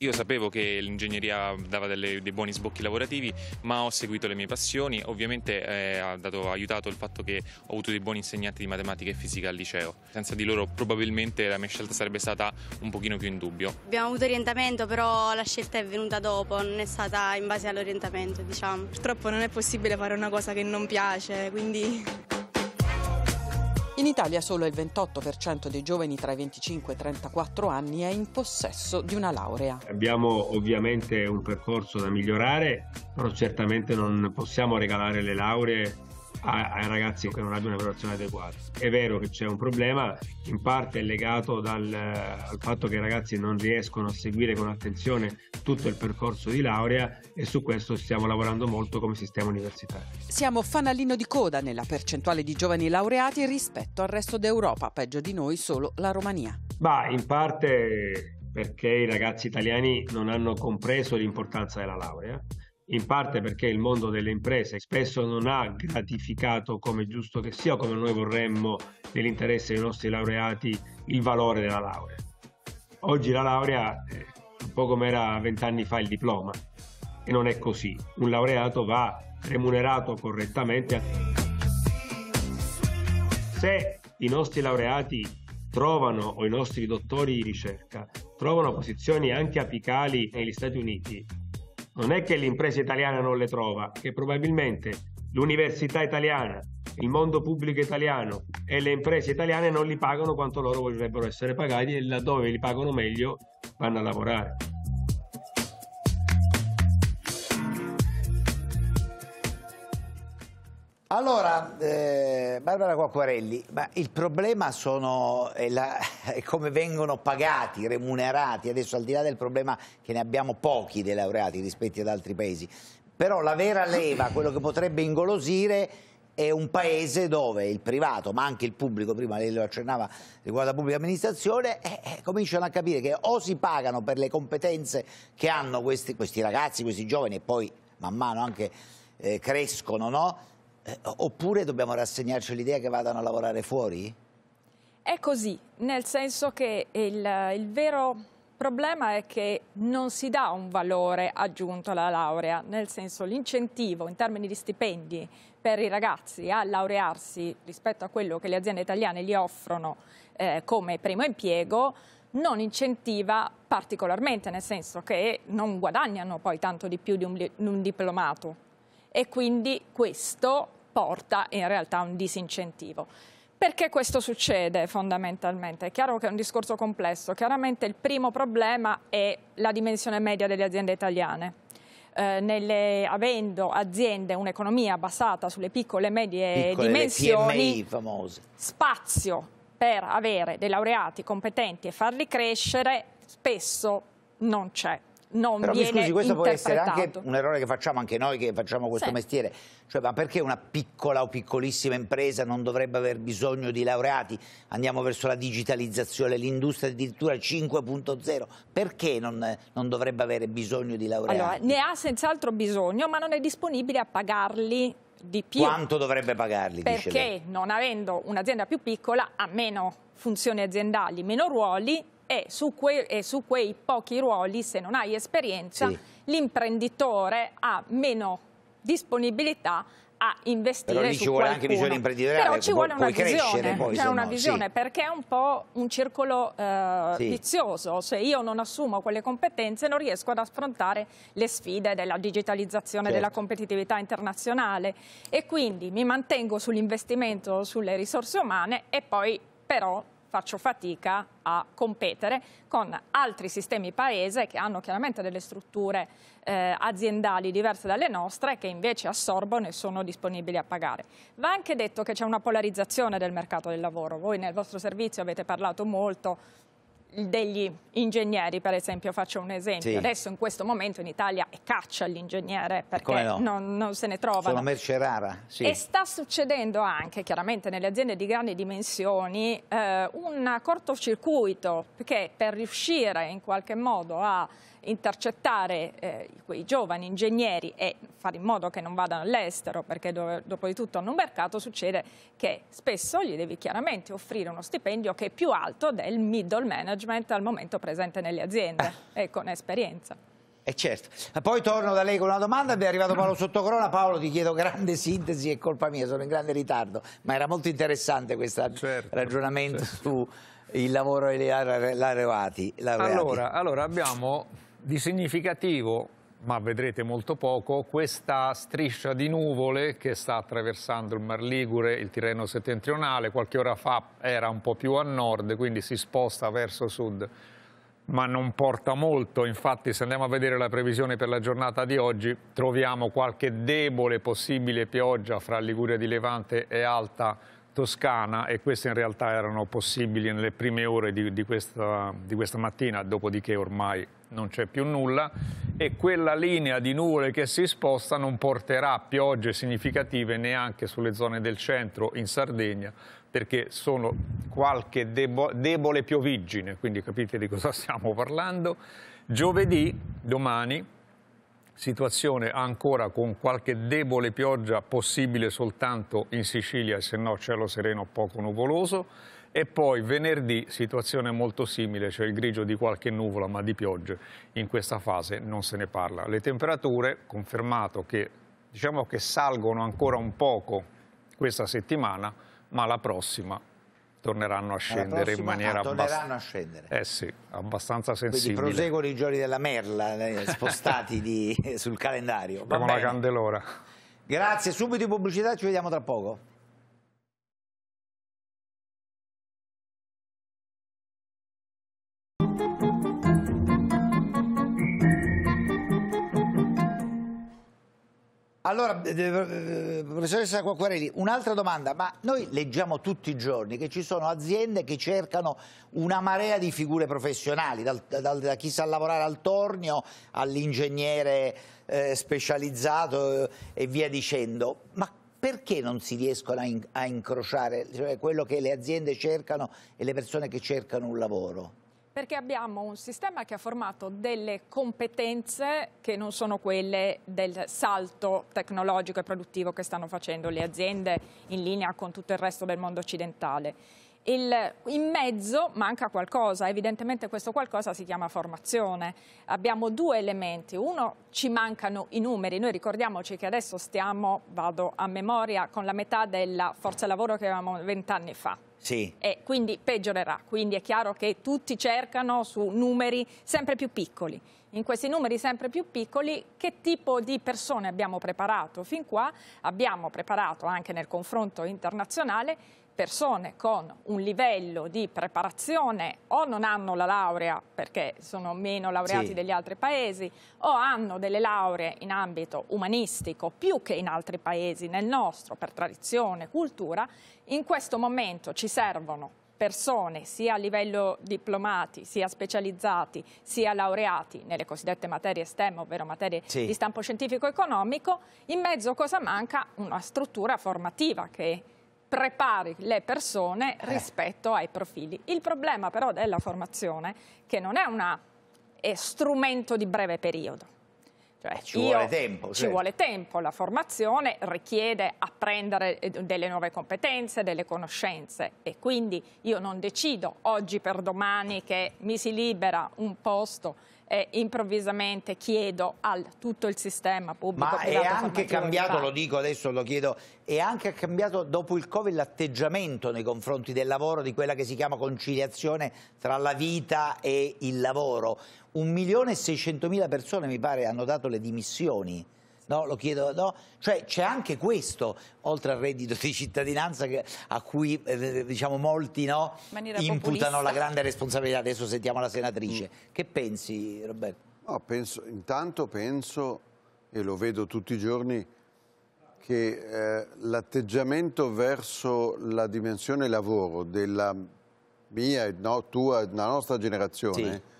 Io sapevo che l'ingegneria dava delle, dei buoni sbocchi lavorativi, ma ho seguito le mie passioni. Ovviamente eh, ha, dato, ha, aiutato il fatto che ho avuto dei buoni insegnanti di matematica e fisica al liceo. Senza di loro probabilmente la mia scelta sarebbe stata un pochino più in dubbio. Abbiamo avuto orientamento, però la scelta è venuta dopo, non è stata in base all'orientamento, diciamo. Purtroppo non è possibile fare una cosa che non piace, quindi in Italia solo il 28% dei giovani tra i 25 e i 34 anni è in possesso di una laurea. Abbiamo ovviamente un percorso da migliorare, però certamente non possiamo regalare le lauree ai ragazzi che non abbiano una preparazione adeguata. È vero che c'è un problema, in parte è legato dal, al fatto che i ragazzi non riescono a seguire con attenzione tutto il percorso di laurea e su questo stiamo lavorando molto come sistema universitario. Siamo fanalino di coda nella percentuale di giovani laureati rispetto al resto d'Europa, peggio di noi solo la Romania. Bah, in parte perché i ragazzi italiani non hanno compreso l'importanza della laurea in parte perché il mondo delle imprese spesso non ha gratificato come giusto che sia, come noi vorremmo nell'interesse dei nostri laureati, il valore della laurea. Oggi la laurea è un po' come era vent'anni fa il diploma e non è così. Un laureato va remunerato correttamente. Se i nostri laureati trovano, o i nostri dottori di ricerca, trovano posizioni anche apicali negli Stati Uniti, non è che l'impresa italiana non le trova, che probabilmente l'università italiana, il mondo pubblico italiano e le imprese italiane non li pagano quanto loro vorrebbero essere pagati e laddove li pagano meglio vanno a lavorare. Allora, eh, Barbara Quacquarelli, ma il problema sono, è, la, è, come vengono pagati, remunerati, adesso al di là del problema che ne abbiamo pochi dei laureati rispetto ad altri paesi, però la vera leva, quello che potrebbe ingolosire è un paese dove il privato, ma anche il pubblico, prima lei lo accennava riguardo alla pubblica amministrazione, eh, eh, cominciano a capire che o si pagano per le competenze che hanno questi, questi ragazzi, questi giovani e poi man mano anche eh, crescono, no? Eh, oppure dobbiamo rassegnarci all'idea che vadano a lavorare fuori? È così, nel senso che il, il vero problema è che non si dà un valore aggiunto alla laurea, nel senso l'incentivo in termini di stipendi per i ragazzi a laurearsi rispetto a quello che le aziende italiane gli offrono eh, come primo impiego non incentiva particolarmente, nel senso che non guadagnano poi tanto di più di un, di un diplomato e quindi questo porta in realtà a un disincentivo. Perché questo succede fondamentalmente? È chiaro che è un discorso complesso, chiaramente il primo problema è la dimensione media delle aziende italiane. Eh, nelle, avendo aziende un'economia basata sulle piccole e medie piccole, dimensioni, spazio per avere dei laureati competenti e farli crescere spesso non c'è non Però viene mi scusi, questo può essere anche un errore che facciamo anche noi che facciamo questo Sì. mestiere. Cioè, ma perché una piccola o piccolissima impresa non dovrebbe aver bisogno di laureati? Andiamo verso la digitalizzazione, l'industria addirittura 5.0. Perché non, non dovrebbe avere bisogno di laureati? Allora, ne ha senz'altro bisogno, ma non è disponibile a pagarli di più. Quanto dovrebbe pagarli? Perché non avendo un'azienda più piccola ha meno funzioni aziendali, meno ruoli e su, que- e su quei pochi ruoli, se non hai esperienza, Sì. l'imprenditore ha meno disponibilità a investire Però lì su ci vuole anche visione imprenditoriale, Però ci vuole una visione, poi, se una no, visione sì. perché è un po' un circolo eh, Sì. vizioso. Se io non assumo quelle competenze non riesco ad affrontare le sfide della digitalizzazione, Certo. della competitività internazionale e quindi mi mantengo sull'investimento sulle risorse umane e poi però faccio fatica a competere con altri sistemi paese che hanno chiaramente delle strutture eh, aziendali diverse dalle nostre che invece assorbono e sono disponibili a pagare. Va anche detto che c'è una polarizzazione del mercato del lavoro. Voi nel vostro servizio avete parlato molto degli ingegneri, per esempio, faccio un esempio. Sì. Adesso in questo momento in Italia è caccia l'ingegnere perché no? non, non se ne trovano. Sono merce rara. Sì. E sta succedendo anche, chiaramente nelle aziende di grandi dimensioni, eh, un cortocircuito che per riuscire in qualche modo a intercettare eh, quei giovani ingegneri e fare in modo che non vadano all'estero, perché do- dopo di tutto hanno un mercato, succede che spesso gli devi chiaramente offrire uno stipendio che è più alto del middle management al momento presente nelle aziende e con esperienza. E certo. Ma Poi torno da lei con una domanda, è arrivato Paolo Sottocorona. Paolo ti chiedo grande sintesi, è colpa mia, sono in grande ritardo, ma era molto interessante questo Certo, ragionamento su il lavoro e le laureati. Allora, allora, abbiamo di significativo, ma vedrete molto poco, questa striscia di nuvole che sta attraversando il Mar Ligure, il Tirreno settentrionale, qualche ora fa era un po' più a nord, quindi si sposta verso sud, ma non porta molto, infatti se andiamo a vedere la previsione per la giornata di oggi troviamo qualche debole possibile pioggia fra Liguria di Levante e Alta Toscana e queste in realtà erano possibili nelle prime ore di, di questa, di questa mattina, dopodiché ormai non c'è più nulla e quella linea di nuvole che si sposta non porterà piogge significative neanche sulle zone del centro in Sardegna perché sono qualche debo- debole pioviggine, quindi capite di cosa stiamo parlando. Giovedì, domani, situazione ancora con qualche debole pioggia possibile soltanto in Sicilia, se no cielo sereno poco nuvoloso. E poi venerdì situazione molto simile, cioè il grigio di qualche nuvola, ma di piogge in questa fase non se ne parla. Le temperature, confermato che diciamo che salgono ancora un poco questa settimana, ma la prossima torneranno a La scendere in prossima- maniera ah, torneranno a scendere. eh sì, abbastanza Quindi sensibile. proseguono i giorni della merla eh, spostati di- sul calendario. Abbiamo bene. candelora. Grazie, subito in pubblicità, ci vediamo tra poco. Allora, eh, eh, professoressa Quacquarelli, un'altra domanda, ma noi leggiamo tutti i giorni che ci sono aziende che cercano una marea di figure professionali, dal- dal- da chi sa lavorare al tornio all'ingegnere eh, specializzato eh, e via dicendo, ma perché non si riescono a, in- a incrociare cioè, quello che le aziende cercano e le persone che cercano un lavoro? Perché abbiamo un sistema che ha formato delle competenze che non sono quelle del salto tecnologico e produttivo che stanno facendo le aziende in linea con tutto il resto del mondo occidentale. Il- in mezzo manca qualcosa, evidentemente questo qualcosa si chiama formazione. Abbiamo due elementi, uno ci mancano i numeri, noi ricordiamoci che adesso stiamo, vado a memoria, con la metà della forza lavoro che avevamo vent'anni fa Sì. e quindi peggiorerà. Quindi è chiaro che tutti cercano su numeri sempre più piccoli. In questi numeri sempre più piccoli, che tipo di persone abbiamo preparato? Fin qua abbiamo preparato anche nel confronto internazionale persone con un livello di preparazione o non hanno la laurea perché sono meno laureati Sì. degli altri paesi o hanno delle lauree in ambito umanistico più che in altri paesi, nel nostro per tradizione, cultura, in questo momento ci servono persone sia a livello diplomati, sia specializzati, sia laureati nelle cosiddette materie STEM, ovvero materie Sì. di stampo scientifico-economico, in mezzo cosa manca? Una struttura formativa che prepari le persone rispetto ai profili. Il problema però della formazione che non è una è strumento di breve periodo. Cioè, ci io- vuole tempo, Ci certo. vuole tempo, la formazione richiede apprendere eh, delle nuove competenze, delle conoscenze e quindi io non decido oggi per domani che mi si libera un posto e improvvisamente chiedo a tutto il sistema pubblico Ma è anche cambiato, lo dico adesso, lo chiedo, è anche cambiato dopo il Covid l'atteggiamento nei confronti del lavoro, di quella che si chiama conciliazione tra la vita e il lavoro. Un milione e seicentomila persone mi pare hanno dato le dimissioni. No, lo chiedo, no? Cioè c'è anche questo, oltre al reddito di cittadinanza che, a cui eh, diciamo molti no, imputano populista. la grande responsabilità. Adesso sentiamo la senatrice. Che pensi Roberto? No, penso, intanto penso, e lo vedo tutti i giorni, che eh, l'atteggiamento verso la dimensione lavoro della mia, no, tua, della nostra generazione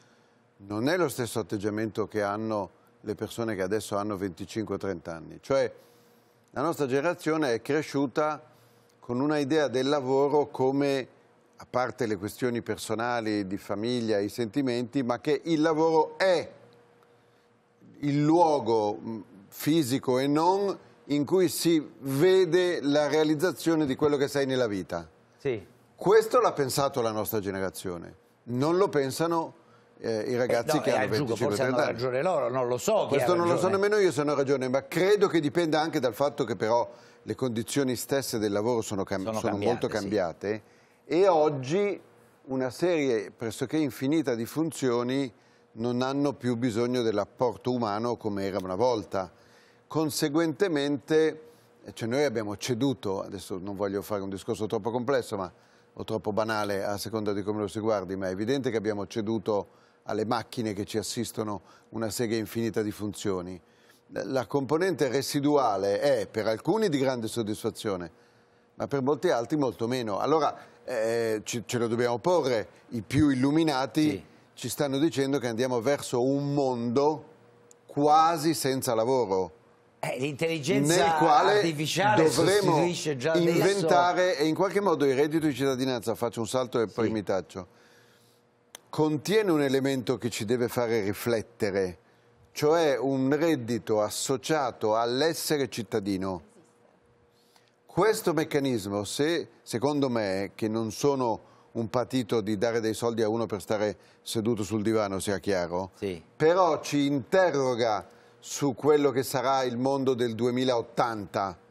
non è lo stesso atteggiamento che hanno le persone che adesso hanno 25-30 anni. Cioè la nostra generazione è cresciuta con una idea del lavoro come, a parte le questioni personali, di famiglia, i sentimenti, ma che il lavoro è il luogo mh, fisico e non in cui si vede la realizzazione di quello che sei nella vita. Questo l'ha pensato la nostra generazione, non lo pensano eh, i ragazzi no, che eh, hanno aggiungo, 25 forse 30 hanno ragione loro, non lo so Questo non lo so ragione. nemmeno io se hanno ragione, ma credo che dipenda anche dal fatto che però le condizioni stesse del lavoro sono, cam- Sono sono cambiate, molto sì. cambiate e oggi una serie pressoché infinita di funzioni non hanno più bisogno dell'apporto umano come era una volta. Conseguentemente, eh, cioè noi abbiamo ceduto, adesso non voglio fare un discorso troppo complesso ma, o troppo banale a seconda di come lo si guardi, ma è evidente che abbiamo ceduto alle macchine che ci assistono una serie infinita di funzioni. La- componente residuale è per alcuni di grande soddisfazione, ma per molti altri molto meno. Allora eh, ci- ce lo dobbiamo porre, i più illuminati ci stanno dicendo che andiamo verso un mondo quasi senza lavoro. Eh, l'intelligenza nel quale dovremo già adesso- inventare e in qualche modo il reddito di cittadinanza, faccio un salto e poi mi taccio, contiene un elemento che ci deve fare riflettere, cioè un reddito associato all'essere cittadino. Questo meccanismo, se secondo me, che non sono un patito di dare dei soldi a uno per stare seduto sul divano, sia chiaro, però ci interroga su quello che sarà il mondo del 2080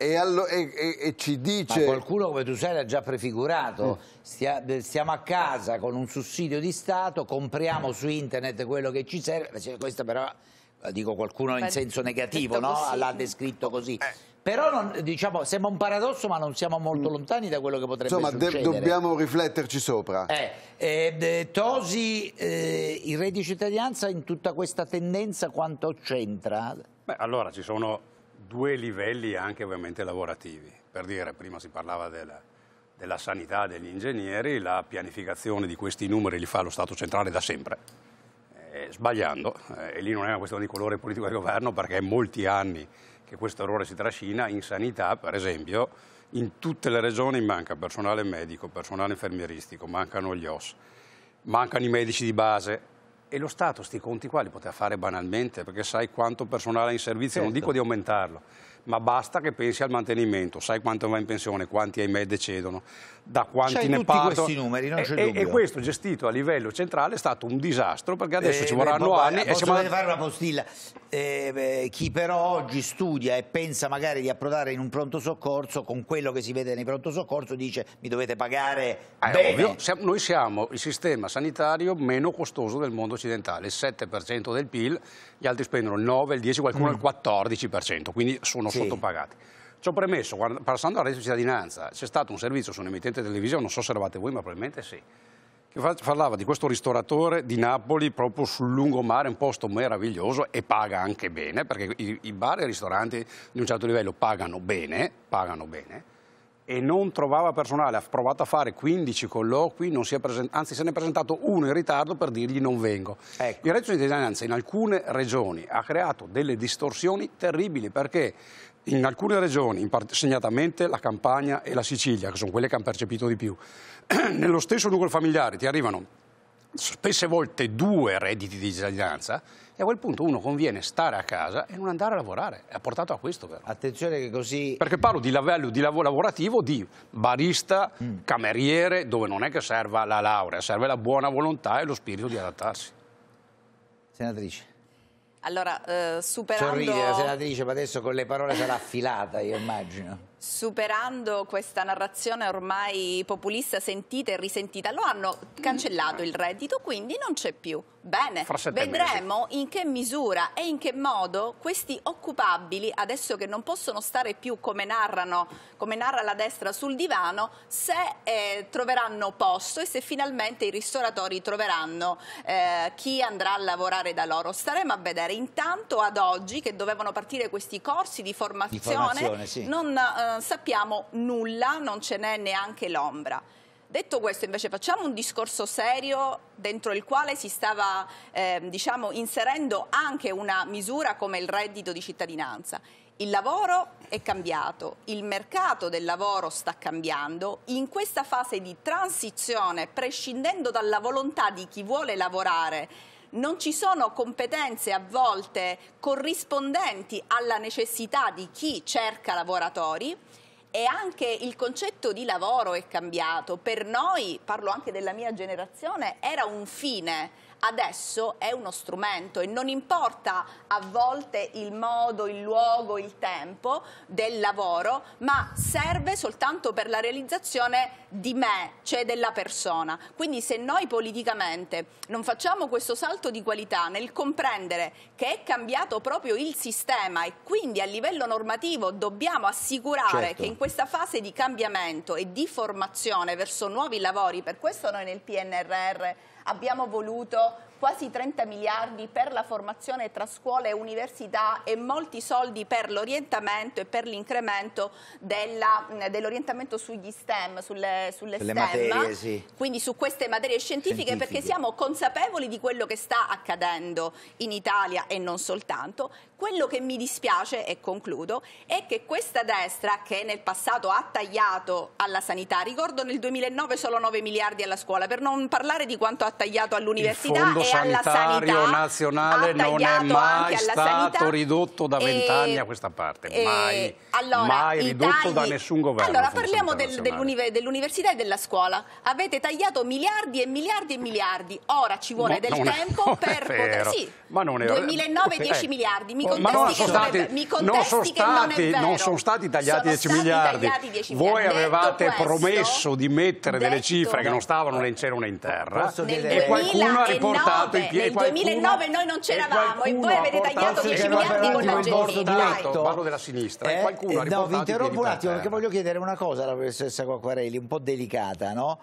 e, allo- e- e- e ci dice... Ma qualcuno come tu sai l'ha già prefigurato, Stia- eh, stiamo a casa con un sussidio di Stato, compriamo su internet quello che ci serve, questo però, eh, dico qualcuno in senso negativo, no? l'ha descritto così. Però non- diciamo, sembra un paradosso ma non siamo molto lontani da quello che potrebbe Insomma, de- succedere. dobbiamo rifletterci sopra. Eh, eh, eh, Tosi, eh, il reddito di cittadinanza in tutta questa tendenza quanto c'entra? Beh, allora ci sono due livelli anche ovviamente lavorativi. Per dire, prima si parlava della, della sanità, degli ingegneri, la pianificazione di questi numeri li fa lo Stato centrale da sempre, eh, sbagliando, eh, e lì non è una questione di colore politico del governo perché è molti anni che questo errore si trascina. In sanità, per esempio, in tutte le regioni manca personale medico, personale infermieristico, mancano gli OS, mancano i medici di base, e lo Stato sti conti qua li poteva fare banalmente perché sai quanto personale ha in servizio, non Certo. dico di aumentarlo, ma basta che pensi al mantenimento, sai quanto va in pensione, quanti ahimè decedono, da quanti C'hai ne partono. questi numeri, non e, c'è e- dubbio. e questo gestito a livello centrale è stato un disastro perché adesso Eh, ci beh, vorranno Bob, anni e posso siamo... fare una postilla. Eh, beh, chi però oggi studia e pensa magari di approdare in un pronto soccorso, con quello che si vede nei pronto soccorso, dice mi dovete pagare È bene. ovvio, noi siamo il sistema sanitario meno costoso del mondo occidentale, il 7% del PIL, gli altri spendono il 9, il 10, qualcuno Mm. il 14%, quindi sono Sì. Sottopagati. Ciò premesso, guarda- passando al reddito di cittadinanza, c'è stato un servizio su un'emittente televisione, non so se eravate voi, ma probabilmente sì, che parlava di questo ristoratore di Napoli proprio sul lungomare, un posto meraviglioso e paga anche bene, perché i, i bar e i ristoranti di un certo livello pagano bene, pagano bene, e non trovava personale, ha provato a fare 15 colloqui, non si è presen- anzi se ne è presentato uno in ritardo per dirgli non vengo. Ecco. Il reddito di cittadinanza in alcune regioni ha creato delle distorsioni terribili perché in alcune regioni, segnatamente la Campania e la Sicilia, che sono quelle che hanno percepito di più, nello stesso nucleo familiare ti arrivano spesse volte due redditi di cittadinanza E a quel punto uno conviene stare a casa e non andare a lavorare. È portato a questo, però. Attenzione che così... Perché parlo di livello di lav- lavorativo di barista, cameriere, dove non è che serva la laurea, serve la buona volontà e lo spirito di adattarsi. Senatrice. Allora, eh, superando... Sorride la senatrice, ma adesso con le parole sarà affilata, io immagino. superando questa narrazione ormai populista sentita e risentita, lo hanno cancellato il reddito, quindi non c'è più. Bene, vedremo in che misura e in che modo questi occupabili, adesso che non possono stare più come narrano, come narra la destra sul divano, se eh, troveranno posto e se finalmente i ristoratori troveranno eh, chi andrà a lavorare da loro. Staremo a vedere. Intanto ad oggi che dovevano partire questi corsi di formazione, formazione, sì. non eh, sappiamo nulla, non ce n'è neanche l'ombra. Detto questo, invece, facciamo un discorso serio dentro il quale si stava eh, diciamo, inserendo anche una misura come il reddito di cittadinanza. Il lavoro è cambiato, il mercato del lavoro sta cambiando. In questa fase di transizione, prescindendo dalla volontà di chi vuole lavorare, non ci sono competenze a volte corrispondenti alla necessità di chi cerca lavoratori e anche il concetto di lavoro è cambiato. Per noi, parlo anche della mia generazione, era un fine. Adesso è uno strumento e non importa a volte il modo, il luogo, il tempo del lavoro, ma serve soltanto per la realizzazione di me, cioè della persona. Quindi se noi politicamente non facciamo questo salto di qualità nel comprendere che è cambiato proprio il sistema e quindi a livello normativo dobbiamo assicurare Certo. che in questa fase di cambiamento e di formazione verso nuovi lavori, per questo noi nel PNRR abbiamo voluto quasi 30 miliardi per la formazione tra scuole e università e molti soldi per l'orientamento e per l'incremento dell'orientamento sugli STEM, sulle, sulle STEM, materie, sì. quindi su queste materie scientifiche, Scientifiche. perché siamo consapevoli di quello che sta accadendo in Italia e non soltanto. Quello che mi dispiace, e concludo, è che questa destra, che nel passato ha tagliato alla sanità, ricordo nel 2009 solo 9 miliardi alla scuola, per non parlare di quanto ha tagliato Il all'università fondo e alla sanitario sanità, nazionale ha non è mai stato sanità. ridotto da vent'anni a questa parte, e- mai, allora, mai ridotto da tagli- nessun governo. Allora il fondo parliamo del- nazionale. dell'unive- dell'università e della scuola. Avete tagliato miliardi e miliardi e miliardi. Ora ci vuole No, del tempo per poter. Sì, Ma non è 2009 eh, 10 miliardi. Mi Ma non sono non stati, non sono non stati, vero. non sono stati tagliati Sono 10 stati miliardi. tagliati 10 Voi miliardi. avevate Detto questo, promesso di mettere delle detto- cifre che non stavano né in cielo né in terra e qualcuno ha 2009, riportato i piedi. nel 2009 noi non c'eravamo e voi avete tagliato 10 miliardi con l'agenzia. Parlo della sinistra. Eh, e qualcuno ha no, riportato vi i piedi interrompo un attimo perché voglio chiedere una cosa alla professoressa Quacquarelli, un po' delicata, no?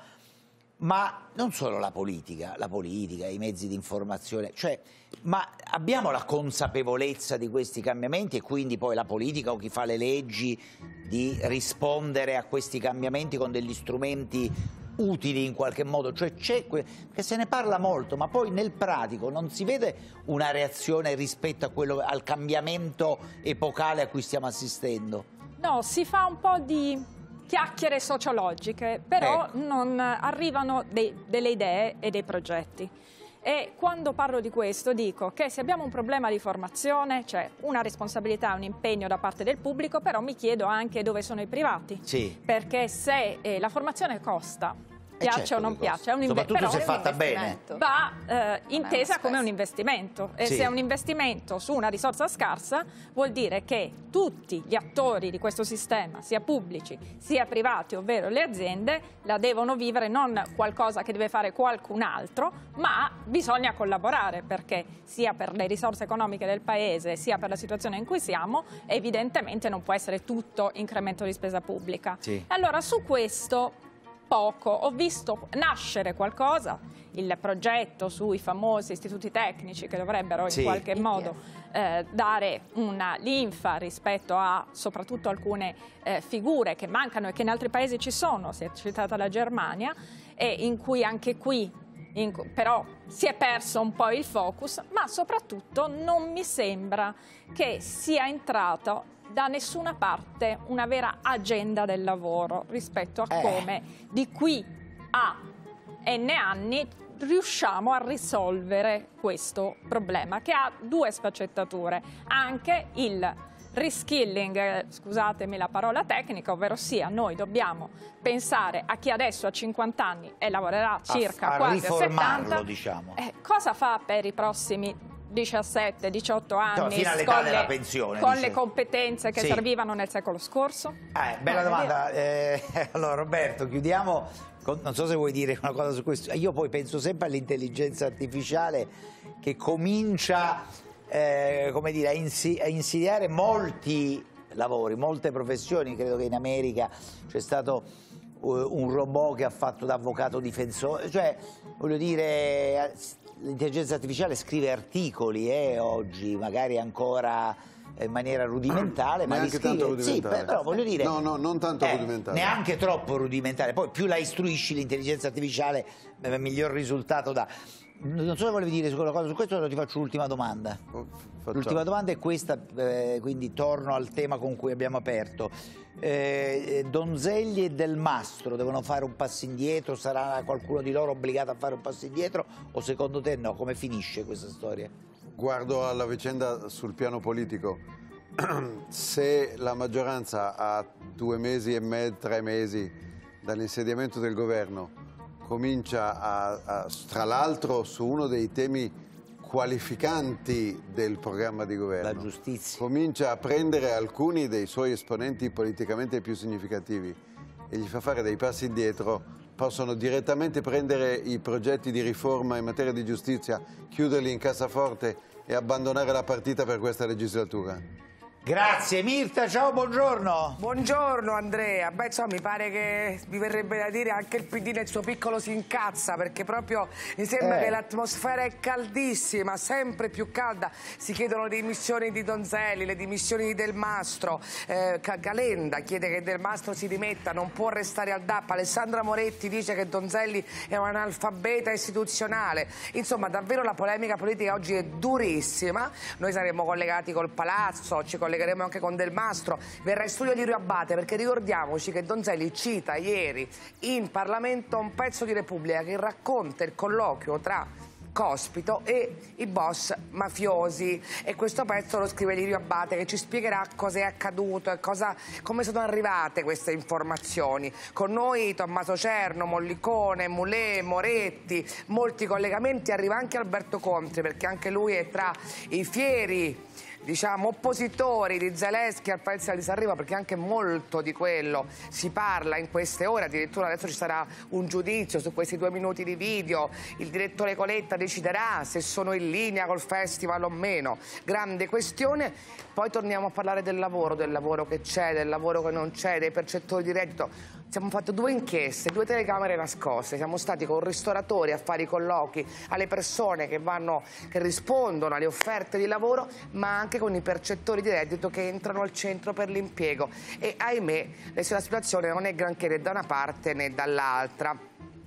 Ma non solo la politica, la politica, i mezzi di informazione, cioè, ma abbiamo la consapevolezza di questi cambiamenti e quindi poi la politica o chi fa le leggi di rispondere a questi cambiamenti con degli strumenti utili in qualche modo, cioè c'è que- che se ne parla molto, ma poi nel pratico non si vede una reazione rispetto quello, al cambiamento epocale a cui stiamo assistendo. No, si fa un po' di chiacchiere sociologiche, però Ecco. non arrivano dei- delle idee e dei progetti. E quando parlo di questo dico che se abbiamo un problema di formazione c'è una responsabilità, un impegno da parte del pubblico, però mi chiedo anche dove sono i privati. Sì. Perché se eh, la formazione costa, piace certo o non piace, è un inve- Soprattutto se fatta bene. va eh, intesa come un investimento e Sì. se è un investimento su una risorsa scarsa vuol dire che tutti gli attori di questo sistema, sia pubblici sia privati, ovvero le aziende, la devono vivere non qualcosa che deve fare qualcun altro, ma bisogna collaborare perché sia per le risorse economiche del paese sia per la situazione in cui siamo, evidentemente non può essere tutto incremento di spesa pubblica. Sì. Allora su questo poco, ho visto nascere qualcosa, il progetto sui famosi istituti tecnici che dovrebbero in Sì. qualche modo eh, dare una linfa rispetto a soprattutto alcune eh, figure che mancano e che in altri paesi ci sono, si è citata la Germania, e in cui anche qui in però si è perso un po' il focus, ma soprattutto non mi sembra che sia entrato da nessuna parte una vera agenda del lavoro rispetto a Eh. come di qui a n anni riusciamo a risolvere questo problema che ha due sfaccettature. Anche il reskilling, scusatemi la parola tecnica, ovvero sia noi dobbiamo pensare a chi adesso ha 50 anni e lavorerà circa a, a quasi a 70, diciamo. eh, cosa fa per i prossimi 17, 18 anni fino all'età con, della le, pensione, con dice. le competenze che Sì. servivano nel secolo scorso? Eh, bella No, domanda. Eh, allora, Roberto, chiudiamo. con- non so se vuoi dire una cosa su questo. Io poi penso sempre all'intelligenza artificiale che comincia eh, come dire, a, insi- a insidiare molti lavori, molte professioni. Credo che in America c'è stato eh, un robot che ha fatto da avvocato difensore. Cioè, voglio dire, eh, l'intelligenza artificiale scrive articoli eh, oggi, magari ancora in maniera rudimentale, ma Neanche tanto Sì, rudimentale. però voglio dire... No, no, non tanto eh, rudimentale. Neanche troppo rudimentale. Poi più la istruisci l'intelligenza artificiale, eh, miglior risultato dà. Non so se volevi dire su quella cosa, su questo ti faccio l'ultima domanda. L'ultima domanda è questa, eh, quindi torno al tema con cui abbiamo aperto. Eh, Donzelli e Del Mastro devono fare un passo indietro? Sarà qualcuno di loro obbligato a fare un passo indietro? O secondo te no? Come finisce questa storia? Guardo alla vicenda sul piano politico. Se la maggioranza a due mesi e mezzo, tre mesi dall'insediamento del governo comincia a, a- tra l'altro su uno dei temi qualificanti del programma di governo, la giustizia, comincia a prendere alcuni dei suoi esponenti politicamente più significativi e gli fa fare dei passi indietro, possono direttamente prendere i progetti di riforma in materia di giustizia, chiuderli in cassaforte e abbandonare la partita per questa legislatura. Grazie. Mirta, ciao, buongiorno. Buongiorno Andrea, beh insomma mi pare che mi verrebbe da dire anche il PD nel suo piccolo si incazza perché proprio mi sembra Eh. che l'atmosfera è caldissima, sempre più calda, si chiedono le dimissioni di Donzelli, le dimissioni di Del Mastro, eh, Calenda chiede che Del Mastro si dimetta, non può restare al DAP, Alessandra Moretti dice che Donzelli è un analfabeta istituzionale, insomma davvero la polemica politica oggi è durissima, noi saremo collegati col Palazzo, ci collegheremo anche con Del Mastro, verrà in studio di Rio Abate perché ricordiamoci che Donzelli cita ieri in Parlamento un pezzo di Repubblica che racconta il colloquio tra Cospito e i boss mafiosi e questo pezzo lo scrive Lirio Abate che ci spiegherà cosa è accaduto e cosa- come sono arrivate queste informazioni. Con noi Tommaso Cerno, Mollicone, Mulè, Moretti, molti collegamenti, arriva anche Alberto Contri perché anche lui è tra i fieri diciamo, oppositori di Zelensky al Paese di Sanremo perché anche molto di quello si parla in queste ore, addirittura adesso ci sarà un giudizio su questi due minuti di video, il direttore Coletta deciderà se sono in linea col festival o meno, grande questione, poi torniamo a parlare del lavoro, del lavoro che c'è, del lavoro che non c'è, dei percettori di reddito. Abbiamo fatto due inchieste, due telecamere nascoste, siamo stati con ristoratori a fare i colloqui alle persone che, vanno, che rispondono alle offerte di lavoro, ma anche con i percettori di reddito che entrano al centro per l'impiego. E ahimè, la situazione non è granché né da una parte né dall'altra.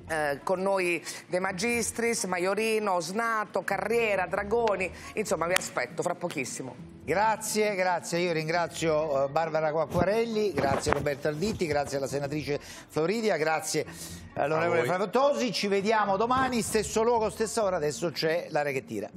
Eh, con noi De Magistris, Maiorino, Osnato, Carriera, Dragoni, insomma vi aspetto fra pochissimo. Grazie, grazie. Io ringrazio eh, Barbara Quacquarelli, grazie Roberto Alditti, grazie alla senatrice Floridia, grazie all'onorevole A voi. Flavio Tosi. Ci vediamo domani, stesso luogo, stessa ora. Adesso c'è l'area che tira.